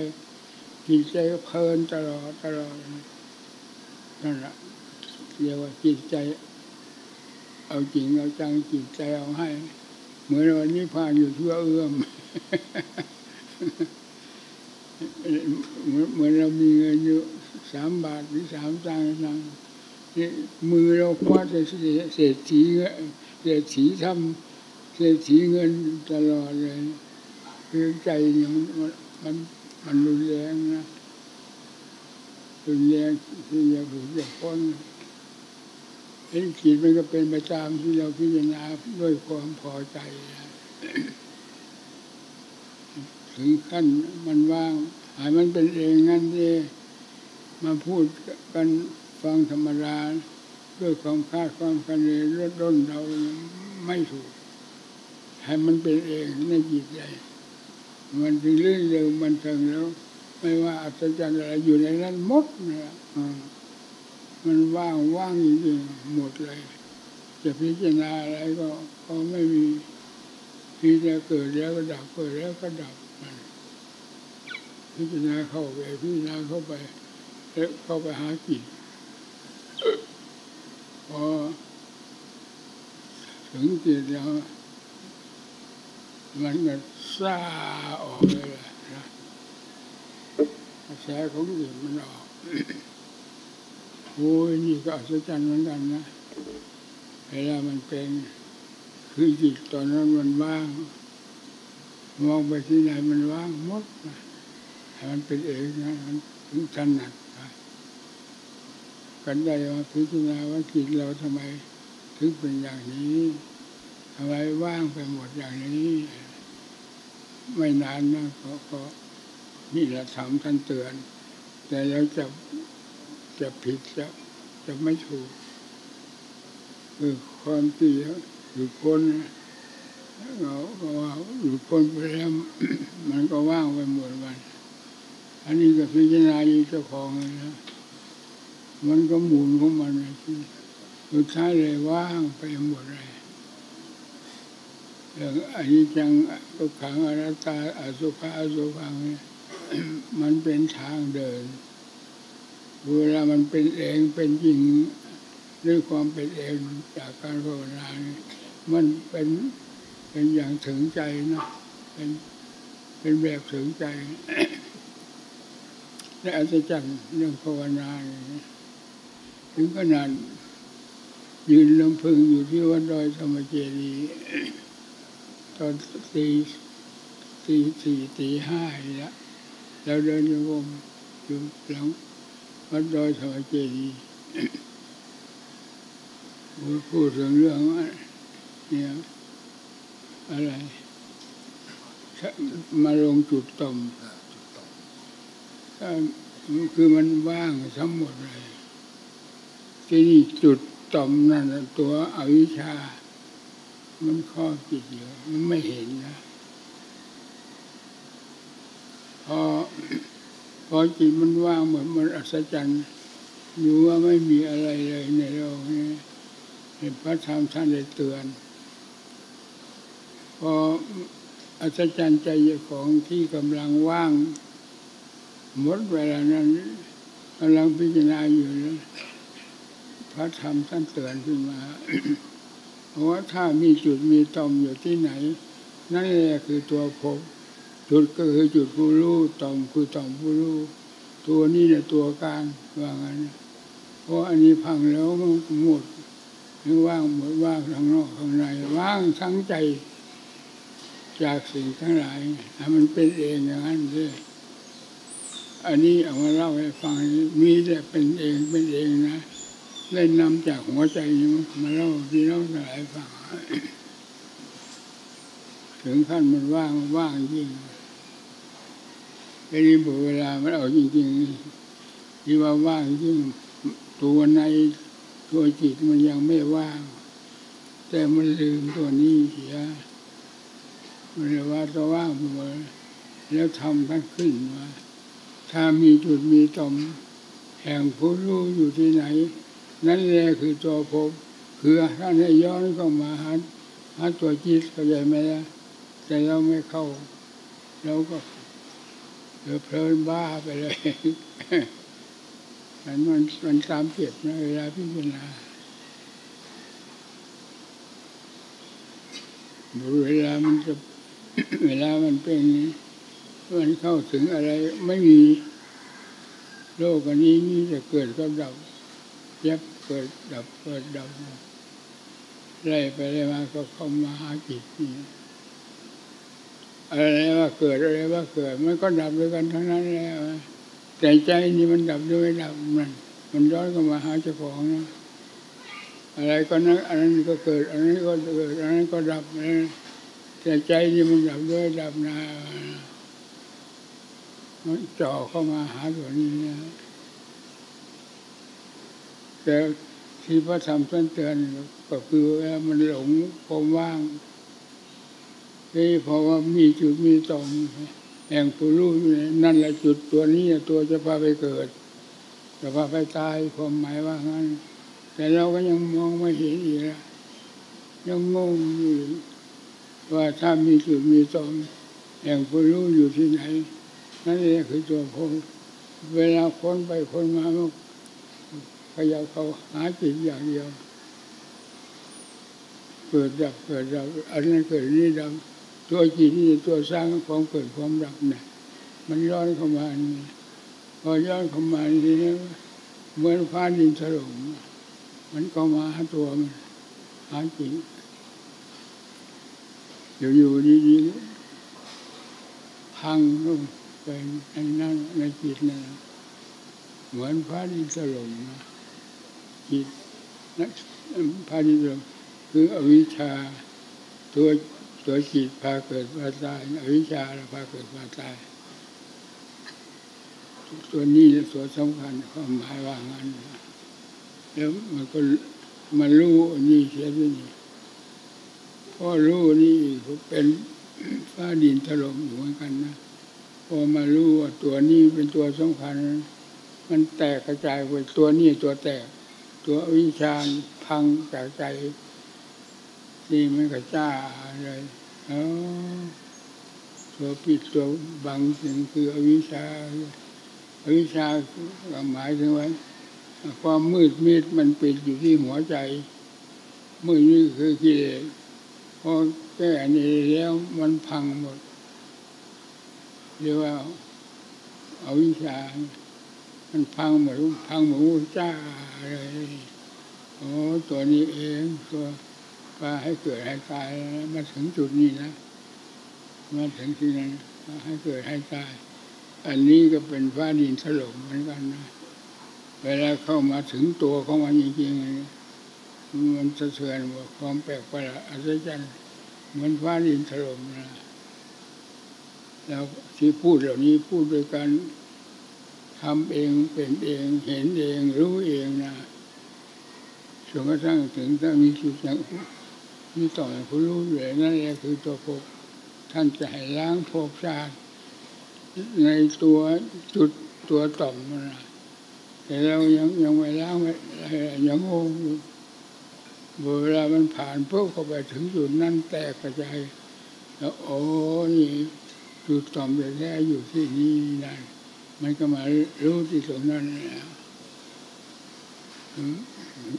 Speaker 1: จิตใจก็เพลินตลอดตลอดนั่นแหละเรียกว่าจิตใจ เอาจริงเอาจังจิตใจเอาให้ เหมือนวันนี้พานอยู่ทั่วเอื้อมเหมือนเรามีเงินอยู่สามบาทหรือสามตังค์ตังมือเราคว้าแต่เศรษฐีเงินเศรษฐีทำ เศรษฐีเงินตลอดเลย คือใจเนี่ยมันมันมันรุนแรงนะรุนแรงที่จะถึงจะพ้นเห็นจิตมันก็เป็นไปตามที่เราพิจารณาด้วยความพอใจนะถึงขั้นมันว่างหายมันเป็นเองงั้นเองมาพูดกันฟังธรรมดาด้วยความคาดความคะเนรดด้นเราไม่ถูก ให้มันเป็นเองในจิตใจ มันถึงเรื่องเดิมมันเถิงแล้ว ไม่ว่าอัศจรรย์อะไรอยู่ในนั้นหมดนะมันว่างว่างจริงๆหมดเลย จะพิจารณาอะไรก็ก็ไม่มีพิจารณาเกิดแล้วก็ดับเกิดแล้วก็ดับมันพิจารณาเข้าไปพิจารณาเข้าไปแล้วเข้าไปหาจิตพอถึงจิตแล้ว มันก็ซ่าออกเลยนะกระแสของจิตมันออกโอ้ยนี่ก็อัศจรรย์เหมือนกันนะเวลามันเป็นคือจิตตอนนั้นมันว่างมองไปที่ไหนมันว่างหมดนะมันเป็นเองนะมันถึงถนัดนะกันได้มาพิจารณาว่าจิตเราทำไมถึงเป็นอย่างนี้ ทำไมว่างไปหมดอย่างนี้ ไม่นานนะก็ก็นี่แหละถามท่านเตือน แต่เราจะจะผิดจะจะไม่ถูกคือความที่หลุดพ้นเราก็ว่าหลุดพ้นไปแล้วมันก็ว่างไปหมดวัน อันนี้ก็พิจารณาอยู่เจ้าของเลยนะมันก็หมุนของมันเลยสุดท้ายเลยว่างไปหมดเลย อย่างอันนี้จังก็ขังอนัตตาอสุภะอสุพังเนี่ยมันเป็นทางเดินเวลามันเป็นเองเป็นจริงด้วยความเป็นเองจากการภาวนาเนี่ยมันเป็นเป็นอย่างถึงใจนะเป็นเป็นแบบถึงใจและอัศจรรย์เรื่องภาวนาเนี่ยถึงขนาดยืนลำพึงอยู่ที่วัดดอยธรรมเจดีย์ ตอนตีตีสี่ตีห้าแล้วแล้วเดินโยมอยู่หลังวัดดอยถอยเจดีย์พูดถึงเรื่องเนี่ยอะไร มาลงจุดต่
Speaker 2: อ่าจุดต่อ
Speaker 1: เอ่อคือมันว่างทั้งหมดเลยที่นี่จุดต่ำนั่นตัวอวิชชา มันครอบจิตอยู่มันไม่เห็นนะพอพอจิตมันว่างเหมือนมันอัศจรรย์รู้ว่าไม่มีอะไรเลยในโลกนี้เห็นพระธรรมท่านได้เตือน พออัศจรรย์ใจของที่กำลังว่างหมดเวลานั้นกำลังพิจารณาอยู่นะพระธรรมท่านเตือนขึ้นมา เพราะว่าถ้ามีจุดมีตอมอยู่ที่ไหน นั่นแหละคือตัวภพจุดก็คือจุดผู้รู้ต่อมคือต่อมผู้รู้ตัวนี้เนี่ยตัวการว่างั้นเพราะอันนี้พังแล้วมันหมดหรือว่างหมดว่างข้างนอกข้างในว่างทั้งใจ จากสิ่งทั้งหลายให้มันเป็นเองอย่างนั้นเลยอันนี้เอามาเล่าให้ฟังมีแต่เป็นเองเป็นเองนะ ได้นำจากหัวใจนี้มาเล่าที่เล่าหลายฟังถึงขั้นมันว่างว่างจริงไอ้นี่บอกเวลามันเอาจริงๆที่ว่าว่างจริงตัวในตัวจิตมันยังไม่ว่าง แต่มันลืมตัวนี้เสียมันเรียกว่าตัวว่างหมดแล้วทำทั้งขึ้นมา ถ้ามีจุดมีตอมแห่งผู้รู้อยู่ที่ไหน นั่นแหละคือตัวพบคือท่านให้ย้อนเข้ามาหาหาตัวจิตเข้าใจไหมล่ะแต่เราไม่เข้าเราก็เดือเพลินบ้าไปเลยมันมันมันตามเก็บนะเวลาพิจารณาเวลามันจะเวลามันเป็นมันเข้าถึงอะไรไม่มีโลกอันนี้มีแต่เกิดก็ดับยับ เกิดดับเกิดดับไล่ไปไล่มาก็เข้ามาหาจิตนี่อะไรว่าเกิดอะไรว่าเกิด มันก็ดับด้วยกันทั้งนั้นแหละแต่ใจนี่มันดับด้วยไม่ดับมันมันย้อนเข้ามาหาเจ้าของนะอะไรก็นั้นอันนั้นก็เกิด อันนั้นก็เกิดอันนั้นก็ดับแต่ใจนี่มันดับด้วยดับนะมันจ่อเข้ามาหาตัวนี้นะ แต่ที่พระธรรมท่านเตือนก็คือว่ามันหลงความว่างนี่เพราะว่ามีจุดมีตอมแห่งผู้รู้อยู่นั่นแหละจุดตัวนี้ตัวจะพาไปเกิดจะพาไปตายความหมายว่างั้น แต่เราก็ยังมองไม่เห็นอีกนะยังงงอยู่ว่าถ้ามีจุดมีตอมแห่งผู้รู้อยู่ที่ไหน นั่นเองคือตัวพงเวลาคนไปคนมามัน ขยับเขาหาจิตอย่างเดียว เกิดดับเกิดดับอันนั้นเกิดนี่ดับตัวจิตนี่ตัวสร้างความเกิดความดับเนี่ยมันย้อนเข้ามานี่พอย้อนเข้ามาทีนี้เหมือนฟ้าดินถล่มมันก็มาหาตัวมันหาจิตอยู่อยู่ดีๆพังลงไปในนั้นในจิตนั่นเหมือนฟ้าดินถล่ม จิตนักฟ้าดินถล่มคืออวิชชา ตัวตัวจิตพาเกิดพาตายอวิชชาพาเกิดพาตายตัวนี้ตัวสำคัญความหมายว่างั้นแล้วมันก็มารู้นี่เสียด้วยนี่พอรู้นี่เป็นฟ้าดินถล่มอยู่เหมือนกันนะพอมารู้ว่าตัวนี้เป็นตัวสำคัญ มันแตกกระจายไปตัวนี้ตัวแตก ตัววิชาพังจากใจนี่มันก็จ้าเลยอตัวปิดตัวบังสิ่งคืออวิชชาอวิชชาหมายถึงว่าความมืดมิดมันปิดอยู่ที่หัวใจมืดนี่คือกิเลสพอแก้นี้แล้วมันพังหมดเรียกว่าอาวิชชา มันพังหมดพังหมดจ้าเลยโอ้ตัวนี้เองตัวว่าให้เกิดให้ตายมาถึงจุดนี้นะมาถึงที่นั้นให้เกิดให้ตาย อันนี้ก็เป็นฟ้าดินถล่มเหมือนกันนะเวลาเข้ามาถึงตัวของมันจริงๆมันสะเทือนว่าความแปลกประหลาดอัศจรรย์เหมือนฟ้าดินถล่มนะแล้วที่พูดเหล่านี้พูดโดยการ ทำเองเป็นเองเห็นเองรู้เองนะจนกระทั่งถึงถ้ามีจุดอย่างมีต่อผู้รู้อยู่นั่นแหละคือตัวภพท่านจะให้ล้างภพชาติในตัวจุดตัวต่อมนะแต่เรายังยังไม่ล้างไม่ยังงงอยู่เวลามันผ่านปุ๊บเข้าไปถึงจุดนั้นแตกกระจายแล้วโอ้นี่จุดต่อมแท้อยู่ที่นี่นั่น มันก็มารู้ที่ตรงนั้นแล้ว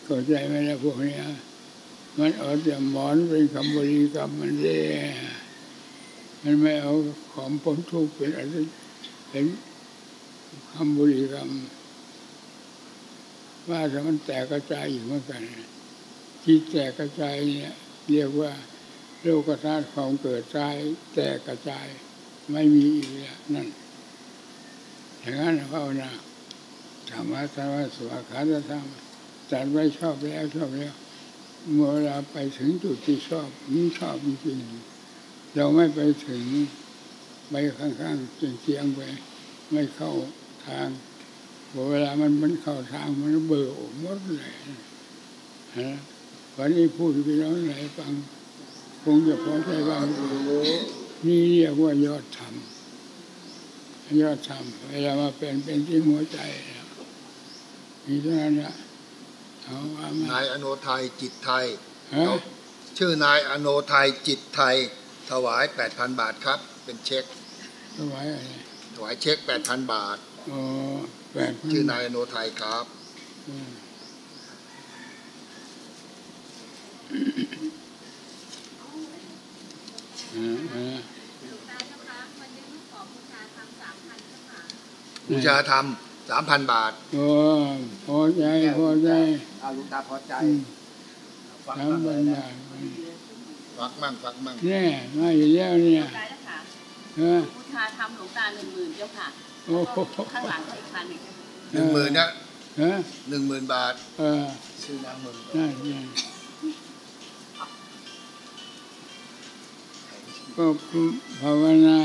Speaker 1: เข้าใจไหมล่ะพวกนี้มันเอาแต่หมอนเป็นคำบริกรรมมันเร่มันไม่เอาของพ้นทุกข์เป็นอะไรเห็นคำบุรีกรรม ว่าถ้ามันแตกกระจายอยู่เหมือนกันที่แตกกระจายเนี่ยเรียกว่าโลกธาตุของเกิดตายแตกกระจาย ไม่มีอีกแล้วนั่น อย่างนั้นภาวนาธรรมะธรรมะสวากขาธรรมจัดไว้ชอบแล้วชอบแล้วเมื่อเวลาไปถึงจุดที่ชอบมันชอบจริงๆเราไม่ไปถึงไปข้างๆเคียงๆไปไม่เข้าทางเวลามันมันเข้าทางมันเบื่อหมดเลยฮะวันนี้พูดพี่น้องไหนฟัง คงจะพอใจบ้างนี่เรียกว่ายอดธรรม ยอดธรรมเวลามาเป็นเป็นที่หัวใจแล้วมีเท่านั้นละเอาว่ามานา
Speaker 2: ยอโนไทยจิตไทย
Speaker 1: ฮะ
Speaker 2: ชื่อนายอโนไทยจิตไทย ถวาย8,000บาทครับ เป็นเช็ค
Speaker 1: ถวายอะไร
Speaker 2: ถวายเช็ค8,000บาท
Speaker 1: อ๋อแปดพัน
Speaker 2: ชื่อนายอโนไทยครับ
Speaker 1: อืมอ่า
Speaker 4: บูชา
Speaker 2: ธรรม3,000บาท
Speaker 1: โอ้พอใจพอใจ
Speaker 5: เอาลุงตาพอใจ
Speaker 1: อืม
Speaker 5: ฟัง
Speaker 1: ทำ
Speaker 5: เล
Speaker 1: บั
Speaker 5: ย
Speaker 1: น
Speaker 5: นะ
Speaker 1: ดาล
Speaker 2: ฟักมั่งฟักมั่ง
Speaker 1: แน่มาอยู่แล้วเนี่ย
Speaker 4: หลวงตาเจ้าค่ะ
Speaker 1: ฮะ
Speaker 4: บูชาทำหลวงตาหนึ่งหมื่นเจ้าค่ะ
Speaker 1: โอ้โห
Speaker 4: ข้างหลังก็อีกพันหนึ่ง
Speaker 2: หนึ่งหมื่นนะ
Speaker 1: ฮะ
Speaker 2: หนึ่งหมื่นบาท
Speaker 1: เออ
Speaker 5: ชื่อนางมึง
Speaker 1: นั่นไงก็ภาวนา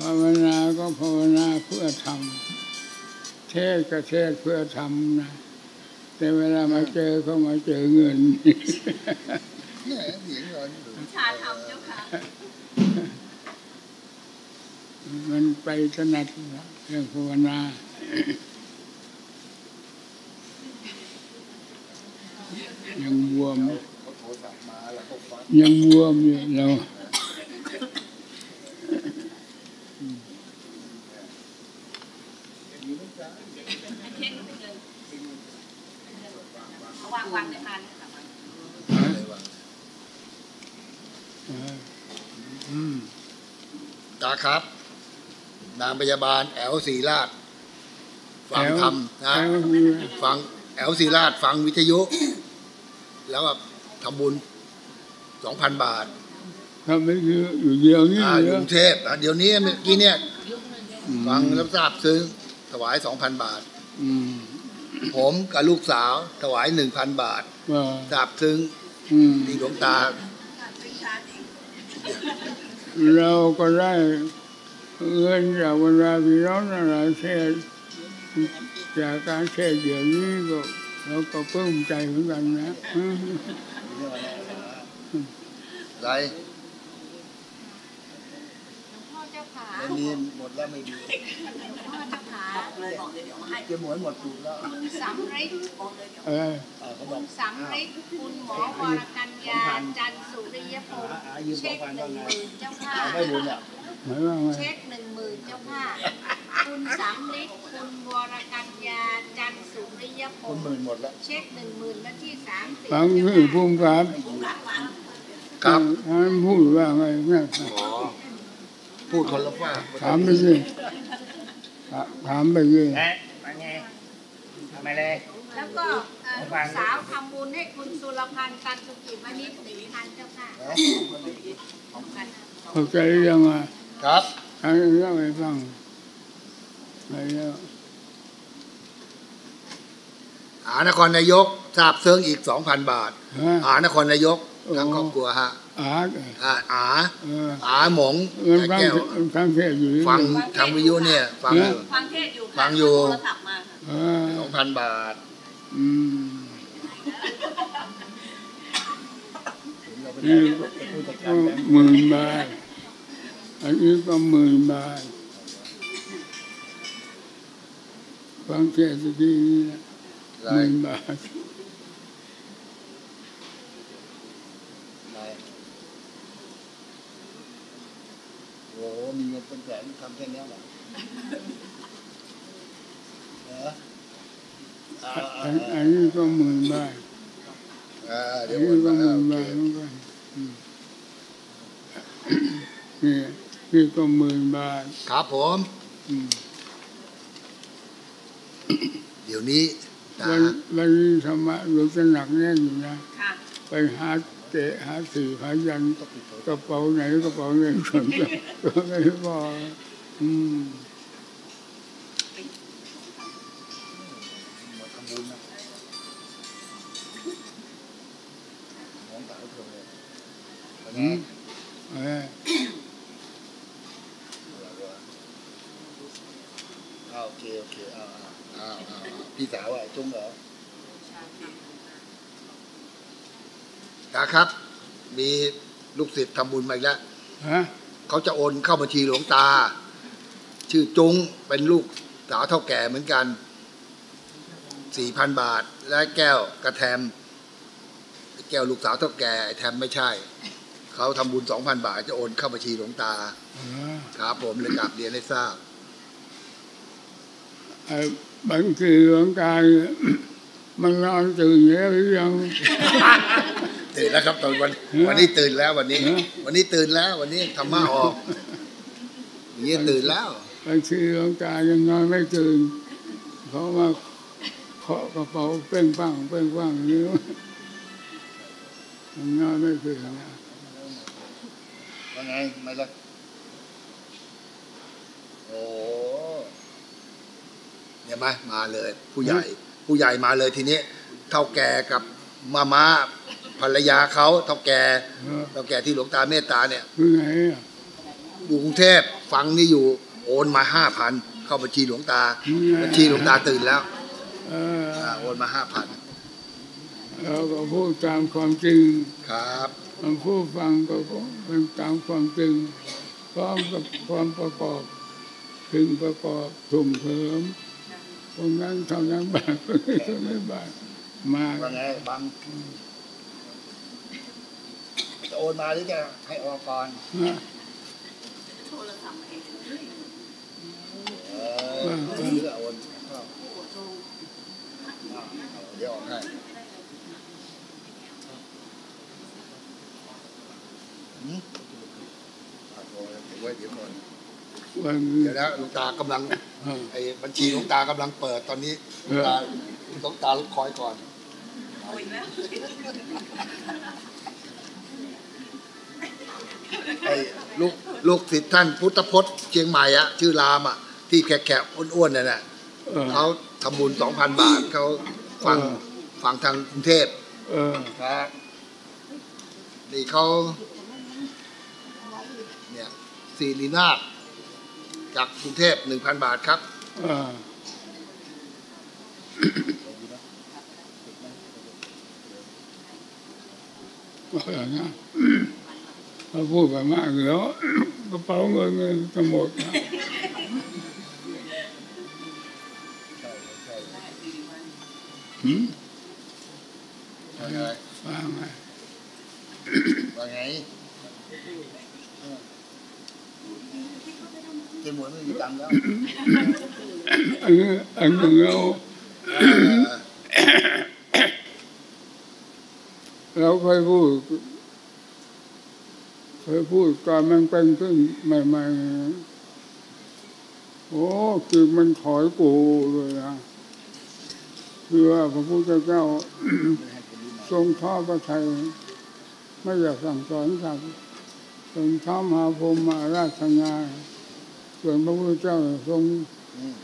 Speaker 1: ภาวนาก็ภาวนาเพื่อทำเทศก็เทศเพื่อทำนะแต่เวลามาเจอก็มาเจอเงิน
Speaker 2: แหมเสียงเงิน
Speaker 4: บูชาทำเจ้าค่ะ
Speaker 1: มันไปถนัดละเรื่องภาวนายังบวม
Speaker 2: เขาโทรศัพท์มาแล้วก็ฟัง
Speaker 1: ยังบวมอยู่เรา
Speaker 4: เช็คไปเลยเอางวางในพาน
Speaker 2: ตาครับ นางพยาบาล แอลศรีราชฟังธรรมนะฟังแอลศรีราชฟังวิทยุ แล้วก็ทำบุญสองพันบาท
Speaker 1: ทำไม่คืออยู่เดียวนี่
Speaker 2: อ่าอ
Speaker 1: เหร
Speaker 2: ยู่
Speaker 1: ก
Speaker 2: รุงเทพเดี๋ยวนี้เมื่อกี้เนี่ยฟังรับทราบซึ้งถวายสองพันบาท ผมกับลูกสาวถวายหนึ่งพันบาท
Speaker 1: ว่า
Speaker 2: ทราบซึ้ง
Speaker 1: อืม
Speaker 2: ที่หลวงตา
Speaker 4: บูชาเอง
Speaker 1: เราก็ได้เงินจากบรรดาพี่น้องทั้งหลายเทศจากการเทศเดี๋ยวนี้ก็เราก็ปลื้มใจเหมือนกันนะอืม
Speaker 2: ไร
Speaker 4: พ่อเจ้าขา
Speaker 2: ไม่มีหมดแล้วไม่มี
Speaker 4: พ่อ เจ้าขาเลยบอกเลยเดี๋ยวมาให้
Speaker 2: เก็บหมวยหมดสูตรแล้ว
Speaker 6: คุณสำริด
Speaker 4: บอกเลยเดี๋ยว
Speaker 1: เออ
Speaker 2: อ่าเขาบ
Speaker 6: คุ
Speaker 2: อก
Speaker 6: ณสำริดคุณหมอวรกัญญาจันทร์สุริยพงศ์เช็คหนึ่งหมื่นเจ้าค่ะ
Speaker 2: เอาไม่บุญอะ
Speaker 1: หมายว่าไง
Speaker 6: เช็คหนึ่งหมื่นเจ้าค่ะคุณสำริดคุณวรกัญญาจันทร์สุริยพ
Speaker 2: คน
Speaker 6: งศ์
Speaker 2: หมื่นหมดแล้ว
Speaker 6: เช็คหนึ่งหมื่นวันที่สามสิบ
Speaker 1: ฟัง
Speaker 6: เจ้า
Speaker 1: คือภู
Speaker 6: ค่ะ
Speaker 1: มิครับ
Speaker 2: ครับ
Speaker 1: ท่านพูดว่าไงแม่
Speaker 2: อ๋อพูดคนละฝ้า
Speaker 1: ถามไปสิ ถามไปสิ
Speaker 5: เอ๊ะมาไงทำไมเลย
Speaker 6: แล้วก็เอ่อลูกสาวทำบุญให้คุณสุรพันธ์ตันสุกิจวันนี้หนึ่งพันเจ้าค่ะ
Speaker 1: เข้าใจหรือยังอะ
Speaker 2: ครับ
Speaker 1: ใครเล่าให้ฟังไปแล้ว
Speaker 2: หานครนายกทราบซึ้งอีกสองพันบาท
Speaker 1: ฮะ
Speaker 2: หานครนายกทั้ง
Speaker 1: โอ้
Speaker 2: ครอบครัวฮะ
Speaker 1: อาร์ต
Speaker 2: อ่าอา
Speaker 1: เออ
Speaker 2: อาหมง
Speaker 1: เงินฟัง
Speaker 2: แก้ว
Speaker 1: ฟังเทศอยู่หรือ
Speaker 2: ฟัง
Speaker 1: ยัง
Speaker 2: ทางวิทยุเนี่ยฟังอยู่
Speaker 4: ฟังเทศอยู่ค่ะ
Speaker 2: ฟังอยู่
Speaker 4: โทรศัพท์มาค่ะ
Speaker 1: เออ
Speaker 2: สองพันบาท
Speaker 1: อืมนี่ก็หมื่นบาทอันนี้ก็หมื่นบาทฟังเทศน์ที่นี่นะ
Speaker 2: ไร
Speaker 1: หมื่นบาท
Speaker 2: ไรโอ้โหมีเงินเป็นแสนทำแค่เนี้ยเหรอเอออ่าอ่า
Speaker 1: อันอั
Speaker 2: อ่าน
Speaker 1: นี้ก็หมื่นบาท
Speaker 2: อ่า
Speaker 1: อั
Speaker 2: เดี๋
Speaker 1: น
Speaker 2: ยวโอ
Speaker 1: นี้
Speaker 2: น
Speaker 1: ก็
Speaker 2: มา
Speaker 1: หมื่น
Speaker 2: โอบา
Speaker 1: ท
Speaker 2: เค
Speaker 1: เหมือนกันอืมนี่ก็หมื่นบาท
Speaker 2: ครับผม
Speaker 1: อืม
Speaker 2: เดี๋ยวนี้ตา
Speaker 1: วันวันนี้ธรรมะหลวงจะหนักแน่นอยู่นะ
Speaker 4: ค่ะ
Speaker 1: ไปหา เกะหาสีหายันกระเป๋าไหนกระเป๋าเงินส่วนตัวก็ไม่พออืม
Speaker 2: มาทำบุญนะน้องสาวเธอเลย
Speaker 1: อืมเออ
Speaker 2: อ้าวโอเคโอเคอ้าวอ้าวอ้าวอ้าวพี่สาวอะจุ้งเหรอ ตาครับ มีลูกศิษย์ทำบุญมาอีกแล้ว
Speaker 1: ฮะ
Speaker 2: เขาจะโอนเข้าบัญชีหลวงตา ชื่อจุ้งเป็นลูกสาวเท่าแก่เหมือนกันสี่พันบาท และแก้วกระแทม แก้วลูกสาวเท่าแก่ไอ้แทมไม่ใช่ เขาทำบุญสองพันบาท จะโอนเข้าบัญชีหลวงตา
Speaker 1: เออ
Speaker 2: ครับผมเลยกราบเรียนให้ทราบ
Speaker 1: ไอ้บางทีหลวงตาเนี่ยมันนอนตื่นแล้วหรือยัง
Speaker 2: ตื่นแล้วครับตอนวัน
Speaker 1: ฮะ
Speaker 2: วันนี้ตื่นแล้ววันนี้
Speaker 1: ฮะ
Speaker 2: วันนี้ตื่นแล้ว วันนี้ธรรมะออกอย่างนี้ตื่นแล้ว
Speaker 1: บางทีหลวงตายังนอนไม่ตื่นเขามาเคาะกระเป๋าเป้งปังเป้งปังอย่างนี้ยังนอนไม่ตื่นนะ
Speaker 2: ว่าไงไม่ละโอ้เนี่ยมามาเลย ผู้ใหญ่ ผู้ใหญ่มาเลยทีนี้เท่าแก่กับมาม่า ภรรยาเขาเท่าแก่
Speaker 1: เออ
Speaker 2: เท่าแก่ที่หลวงตาเมตตาเนี่ย
Speaker 1: คือไงอะ
Speaker 2: อยู่กรุงเทพฟังนี่อยู่โอนมาห้าพันเข้าบัญชีหลวงตาบัญชีหลวงตาตื่นแล้ว
Speaker 1: เออ
Speaker 2: อ่าโอนมาห้าพัน
Speaker 1: เราก็พูดตามความจริง
Speaker 2: ครับ
Speaker 1: มันผู้ฟังก็เป็นตามความจริงพร้อมกับความประกอบถึงประกอบส่งเสริมตรงนั้นเท่านั้นบาทตรงนี้เท่านั้นบาทมาก
Speaker 2: ว่าไงบัง จะโอนมาหรือจะให้ออกก่อน
Speaker 1: นะ
Speaker 4: โทรศัพท์เอง
Speaker 2: เออหรือจะโอนเข้าอ่าเดี๋ยวออกให้หืมอะโอนเก็บไว้เดี๋ยวก่อน
Speaker 1: วัน
Speaker 2: เดี๋ยวนะหลวงตากำลัง
Speaker 1: เออ
Speaker 2: ไอ้บัญชีหลวงตากำลังเปิดตอนนี้หลวงตาหลวงตาคอยก่อน
Speaker 4: เอาอีกแล้ว
Speaker 2: ไอ้ลูกลูกศิษย์ท่านพุทธพจน์เชียงใหม่อะชื่อรามอะที่แขกๆอ้วนๆนั่นแหละ
Speaker 1: เออ
Speaker 2: เขาทำบุญสองพันบาทเขาฟัง
Speaker 1: เออ
Speaker 2: ฟังทางกรุงเทพ
Speaker 1: เออ
Speaker 2: ครับนี่เขาเนี่ยซีรีนาถจากกรุงเทพหนึ่งพันบาทครับ
Speaker 1: เออก็อย่างนั้นพอพูดไปมากแล้วกระเป๋าเงินเงินจะหมดนะหืม
Speaker 2: ว่าไง
Speaker 1: ว่าไง
Speaker 2: ว่าไงเจมวย ไม่มีตังค์แล้ว
Speaker 1: อันนี้อันหนึ่งเรา
Speaker 2: เออ
Speaker 1: เราเคย พูดเคยพูดตอนมันเป็นขึ้นใหม่ๆโอ้คือมันถอยกูเลยนะคือว่าพระพุทธเจ้าทรงทอดพระทัยไม่อยากสั่งสอนสัตว์ทรงท้ามหาพรหมมาราชงานส่วนพระพุทธเจ้าทรง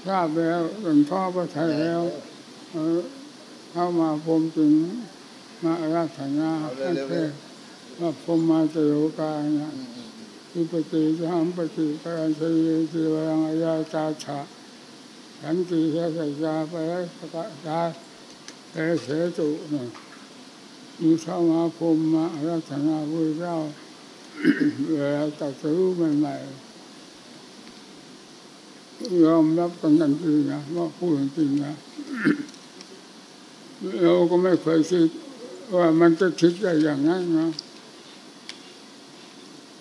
Speaker 1: ทราบแล้วทรงทอดพระทัยแล้วเออเข้ามาพรมจึงมาอาราธนาให้เทศ ว่าพรหมาเจโยกานะทิปติสัมปติการเสยสิวังอายาตาฉะขันติเสสยาไปสกตาเอเสตุนะมีเข้ามาพรหมมาราธนาพระเจ้าเวลาตัดสู้ใหม่ๆยอมรับกันกันจริงนะว่าพูดจริงนะเราก็ไม่เคยคิดว่ามันจะคิดได้อย่างนั้นนะ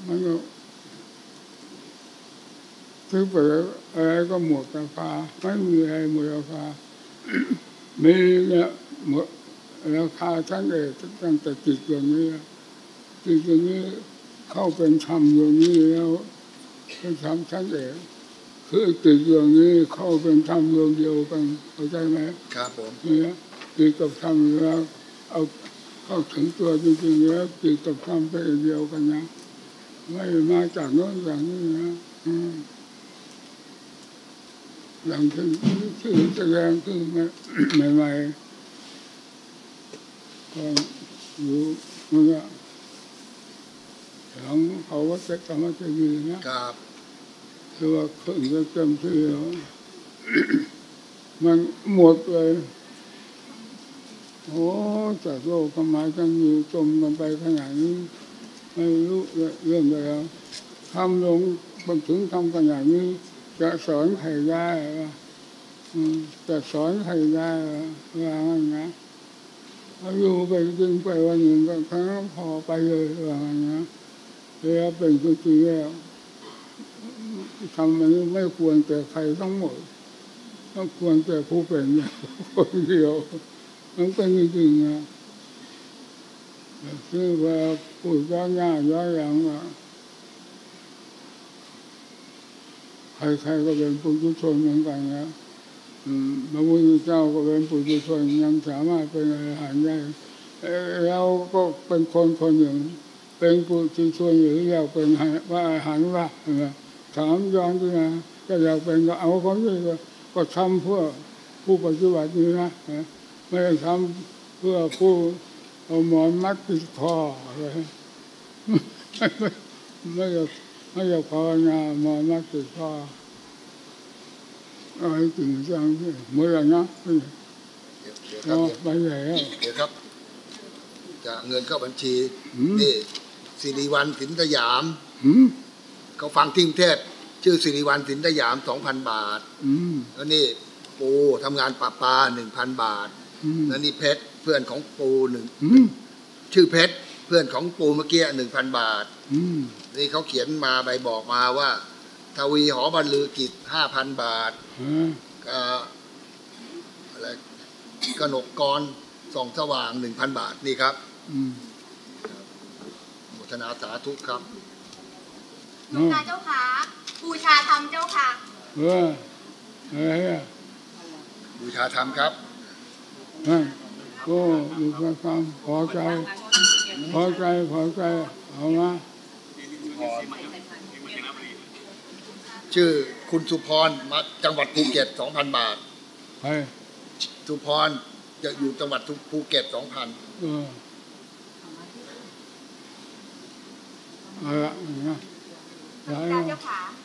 Speaker 1: มันก็คิดไปแล้วอะไรก็หมดราคาไม่มีอะไรหมดราคามีเนี่ยหมดราคาทั้งเอกตั้งแต่จิตอย่างนี้จิตอย่างนี้เข้าเป็นธรรมอย่างนี้แล้วเป็นธรรมชั้นเอกคือติดอย่างนี้เข้าเป็นธรรมดวงเดียวกันเข้าใจไหม
Speaker 2: ครับผม
Speaker 1: เนี่ยจิตกับธรรมแล้วเอาเข้าถึงตัวจริงๆแล้วจิตกับธรรมเป็นอันเดียวกันนะ ไม่มาจากโน้นจากนี้นะอืมอย่างที่ที่แสดงขึ้นมาใหม่ๆก็อยู่มันก็หลังเขาว่าจะทำว่าจะดีนะครับคือว่าขึ้นก็เต็มที่แล้วมันหมดเลยโอ้จากโลกทำไมกันอยู่จมกันไปขนาดนี้ ไม่รู้เรื่องอะไรแล้วทำลงบนถึงทำขนอย่าดนี้ จะสอนใครได้วะอืมจะสอนใครได้วะว่างั้นนะเอาอยู่ไปจริงไปวันหนึ่งก็ครั้งพอไปเลยว่างั้นนะแล้วเป็นจริงแล้วทำมันไม่ควรแต่ใครทั้งหมดต้องควรแต่ผู้เป็นอย่างคนเดียวมันเป็นจริงๆนะ คือว่าพูดย้อนหน้าย้อนหลังว่าใครๆก็เป็นปุถุชนเหมือนกันนะพระพุทธเจ้าก็เป็นปุถุชนยังสามารถเป็นอรหันต์ได้เราก็เป็นคนคนหนึ่ง เป็นปุถุชนหรืออยากเป็นว่าอรหันต์ว่าถามย้อนขึ้นมาก็อยากเป็นก็เอาคนนี้ก็ก็ทำเพื่อผู้ปฏิบัตินี้นะไม่ได้ทำเพื่อผู้ เอาหมอนมัดติดคออะไรไม่อยากไม่อยากภาวนาหมอนมัดติดคออะไรจริงจังที่เมื่อไหร่นะ
Speaker 2: เดี๋ยวเดี๋ยวค
Speaker 1: อ๋
Speaker 2: รั
Speaker 1: อบไปไหนอะ
Speaker 2: เดี๋ยวครับ จะเงินเข้าบัญชี
Speaker 1: อืม
Speaker 2: นี่สิริวัลสินสยาม
Speaker 1: อืม
Speaker 2: เขาฟังที่กรุงเทพชื่อสิริวัลสินสยามสองพันบาท
Speaker 1: อืม
Speaker 2: แล้วนี่ปูทำงานปะปาหนึ่งพันบาท
Speaker 1: อืม
Speaker 2: แล้วนี่เพชร เพื่อนของปูหนึ่ง
Speaker 1: อืม
Speaker 2: ชื่อเพชรเพื่อนของปูเมื่อกี้หนึ่งพันบาท
Speaker 1: อืม
Speaker 2: นี่เขาเขียนมาใบบอกมาว่า ทวีหอบรรลือกิจห้าพันบาท
Speaker 1: อ่า
Speaker 2: ก็อะไรกนกกรส่องสว่างหนึ่งพันบาทนี่ครับ
Speaker 1: อืม
Speaker 2: โมทนาสาธุครับ
Speaker 6: หลวงตาเจ้าค่ะบูชาธรรมเจ้าค่ะ
Speaker 1: เอออะไรอะ
Speaker 2: บูชาธรรมครับ
Speaker 1: นั่นก็อยู่กับความพอใจ พอใจพอใจเอามา
Speaker 2: ชื่อคุณสุพรมาจังหวัดภูเก็ตสองพันบาท
Speaker 1: ไป
Speaker 2: สุพรจะอยู่จังหวัดภูเก็ตสองพัน
Speaker 1: เออเอาละนะ
Speaker 6: หลวงตาเจ้าค่ะเ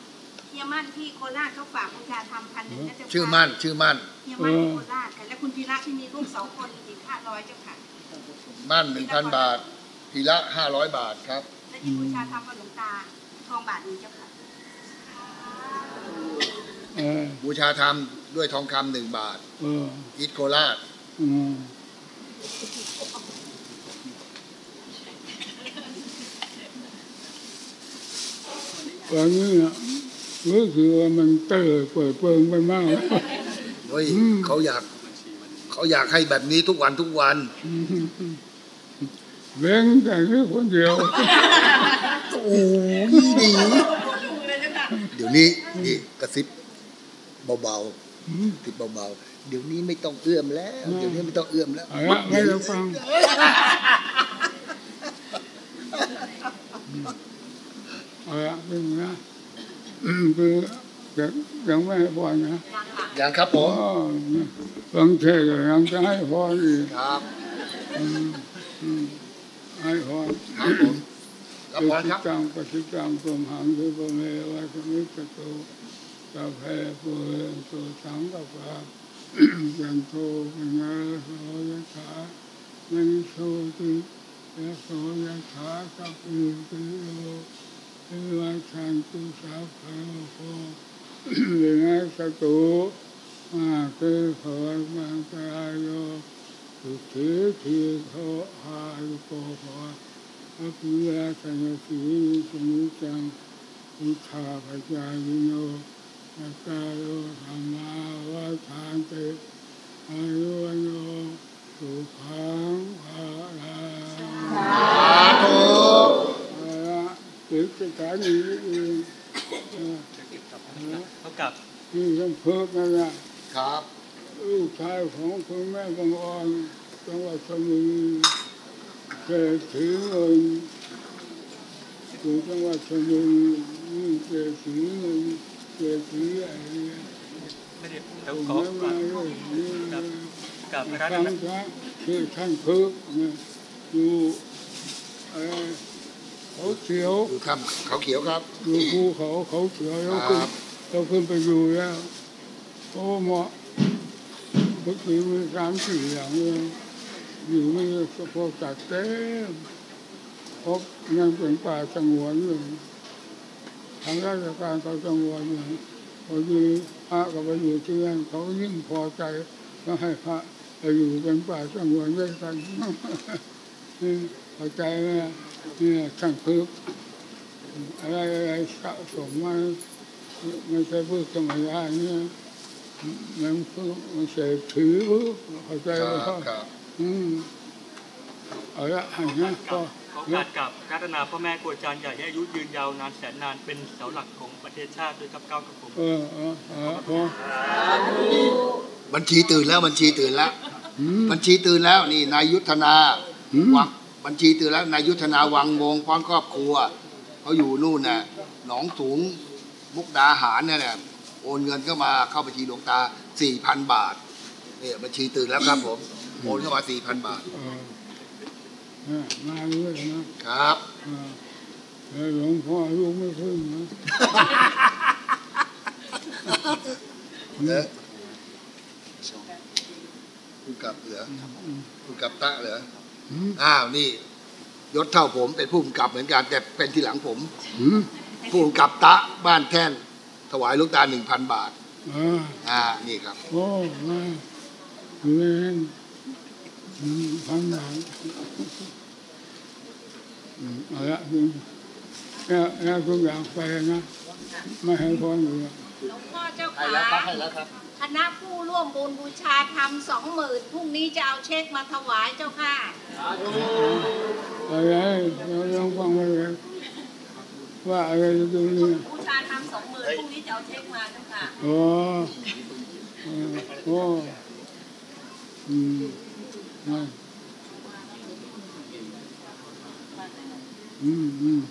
Speaker 6: ฮียมั่นที่โคราชเขาฝากบูชาธรรมพันหนึ่งนะเจ้าค่ะ
Speaker 2: ชื่อมั่นชื่อมั่น
Speaker 6: เฮียมั่นที่โคราชค่ะและคุณพีระที่มีลูกสองคนอีกห้าร้อยเจ้าค่ะ
Speaker 2: มั่นหนึ่งพันบาทพีละห้าร้อยบาทครับ
Speaker 6: และที่บูชาธรรมกับหลวงตาทองบาทหนี้เจ้าค่ะ
Speaker 1: เออ
Speaker 2: บูชาธรรมด้วยทองคำหนึ่งบาท
Speaker 1: เออ
Speaker 2: อิทโคราช
Speaker 1: อืมวันนี้นะ รู้สึกว่ามันเตลิดเปิดเปิงไปมากแล้ว
Speaker 2: เฮ้ย
Speaker 1: อืม
Speaker 2: เขาอยากเขาอยากให้แบบนี้ทุกวันทุกวัน
Speaker 1: เว้นแต่นี้คนเดียว
Speaker 2: โอ้ยดีเดี๋ยวนี้นี่กระซิบเบาๆกระซิบเบาๆเดี๋ยวนี้ไม่ต้องเอื้อมแล้ว เดี๋ยวนี้ไม่ต้องเอื้อมแล้ว
Speaker 1: เอาละไม่ได้ฟังเอาละเป็นนะอืม คือยังยังไม่ให้พรนะ
Speaker 2: ยังครับผ
Speaker 1: อ๋อ
Speaker 2: ม
Speaker 1: บางทีก็ยังจะให้พรอีก
Speaker 2: ครับ
Speaker 1: อืมอืมให้พร
Speaker 2: ครับผมรับพรครับ
Speaker 1: จังปฏิจังสมหังคือปเมวะสมิจโตสัพเพปุเรนโตสังกปะยันโทปัญญาโสยถามันโสติยะโสยถาสัพพิติโยเอ วะชันตุสัพพะโลกวินาสตุมาเตภวัมังตรายโยสุขีทีโทหายุโกภะอภิวาทนาสีสมิจังอุทาปจายโนอากาโยธรรมาวาทานเตอายุโยสุขังภาลั
Speaker 2: สาธุ
Speaker 1: อาละติดสถานีอื่นเออ
Speaker 3: เท่ากับ
Speaker 1: นี่ต้องเพิกนั่นนะครับลูกชายของคุณแม่บางออนจังหวัดชลบุรีเคยถือเงินอยู่จังหวัดชลบุรีนี่เคยถือเงินเคยถืออะไร
Speaker 3: ไม่ได้แล้
Speaker 1: ผ
Speaker 3: ว
Speaker 1: ม
Speaker 3: ขอ
Speaker 1: ไม่มาเลยนี่
Speaker 3: กับกับระ
Speaker 1: ท่าน
Speaker 3: นะ
Speaker 1: พระคือท่านเพิกเนี่ยอยู่เอะไร เขาเขียว
Speaker 2: อยู่ทำเขาเขียวครับ
Speaker 1: อยู่ภูเขาเขาเขียวแล้ว
Speaker 2: ค
Speaker 1: ขึ้น
Speaker 2: รับ
Speaker 1: เราขึ้นไปดูแล้วโอ้เหมาะเมื่อกี้มีสามสี่หลังเลยอยู่ไม่สะโพกจัดเต็มเพราะยังเป็นป่าสงวนอยู่ทางราชการเขาสงวนอยู่พอดีพระก็ไปอยู่ที่นั่นเขายิ่งพอใจก็ให้พระไปอยู่เป็นป่าสงวนด้วยกันนี่พอใจไหม นี่ช่างพึกอะไรอะไรสะสมมาไม่ใช่พูดธรรมดาเนี่ยมันเพิ่งมันเสพถือปุ๊บเข้าใจ
Speaker 2: ค
Speaker 1: ไหม
Speaker 2: รับ
Speaker 1: ครับ
Speaker 2: ครับ
Speaker 1: อืมเอาละอันนี้
Speaker 3: กั
Speaker 1: ก็
Speaker 3: บขอโอกาสกับพัฒนาพ่อแม่ครูอาจารย์ใหญ่ให้อายุยืนยาวนานแสนนานเป็นเสาหลักของประเทศชาติด้วยครับก้าวกับผม
Speaker 1: เออเออเออพอ
Speaker 2: บัญชีตื่นแล้วบัญชีตื่นแล้ว
Speaker 1: อืม
Speaker 2: บัญชีตื่นแล้วนี่นายยุทธนา
Speaker 1: อืม
Speaker 2: วัง บัญชีตื่นแล้วนายยุทธนาวังวงพร้อมครอบครัวเขาอยู่นู่นน่ะหนองสูงมุกดาหารเนี่ยแหละโอนเงินเข้ามาเข้าบัญชีหลวงตาสี่พันบาทเนี่ยบัญชีตื่นแล้วครับผมโอนเข้ามาสี่พันบาท
Speaker 1: เออเออมาเรื่อยนะครับเออแล้วหลวงพ่อลูกไม่ขึ้นนะ
Speaker 2: เนอะคุณกลับเหรอคุณกลับตะเหรอ
Speaker 1: อืม
Speaker 2: อ้าวนี่ยศเท่าผมเป็นผู้กำกับเหมือนกันแต่เป็นทีหลังผม
Speaker 1: อืม
Speaker 2: ผู้กำกับตะบ้านแท่น ถวายหลูกตาหนึ่งพันบาท
Speaker 1: เออ
Speaker 2: อ่านี่ครับ
Speaker 1: โอ้มาอยู่ในนั้นอืมพันบาทอืมเอาละคือแล้วแล้วทุกอย่างไปนะไม่ให้พ้นอยู่
Speaker 6: หลวงพ่อเจ้า
Speaker 2: ให้
Speaker 6: ขา
Speaker 2: แล้วครับให้แล้วครับ
Speaker 6: คณะผู้ร่วมบุญบูชาธรรมสองหมื่นพรุ่งนี้จะเอาเช็คมาถวายเจ้าค่ะ
Speaker 1: อะไรเราลองฟังไปเลยว่าอะไรจะดูนี่
Speaker 4: บูชาทำสองหมื่นพรุ่งนี้จะเอาเช็คมาเจ้าค่ะ
Speaker 1: โอ้เออโอ้อืมนั่นอืมอืม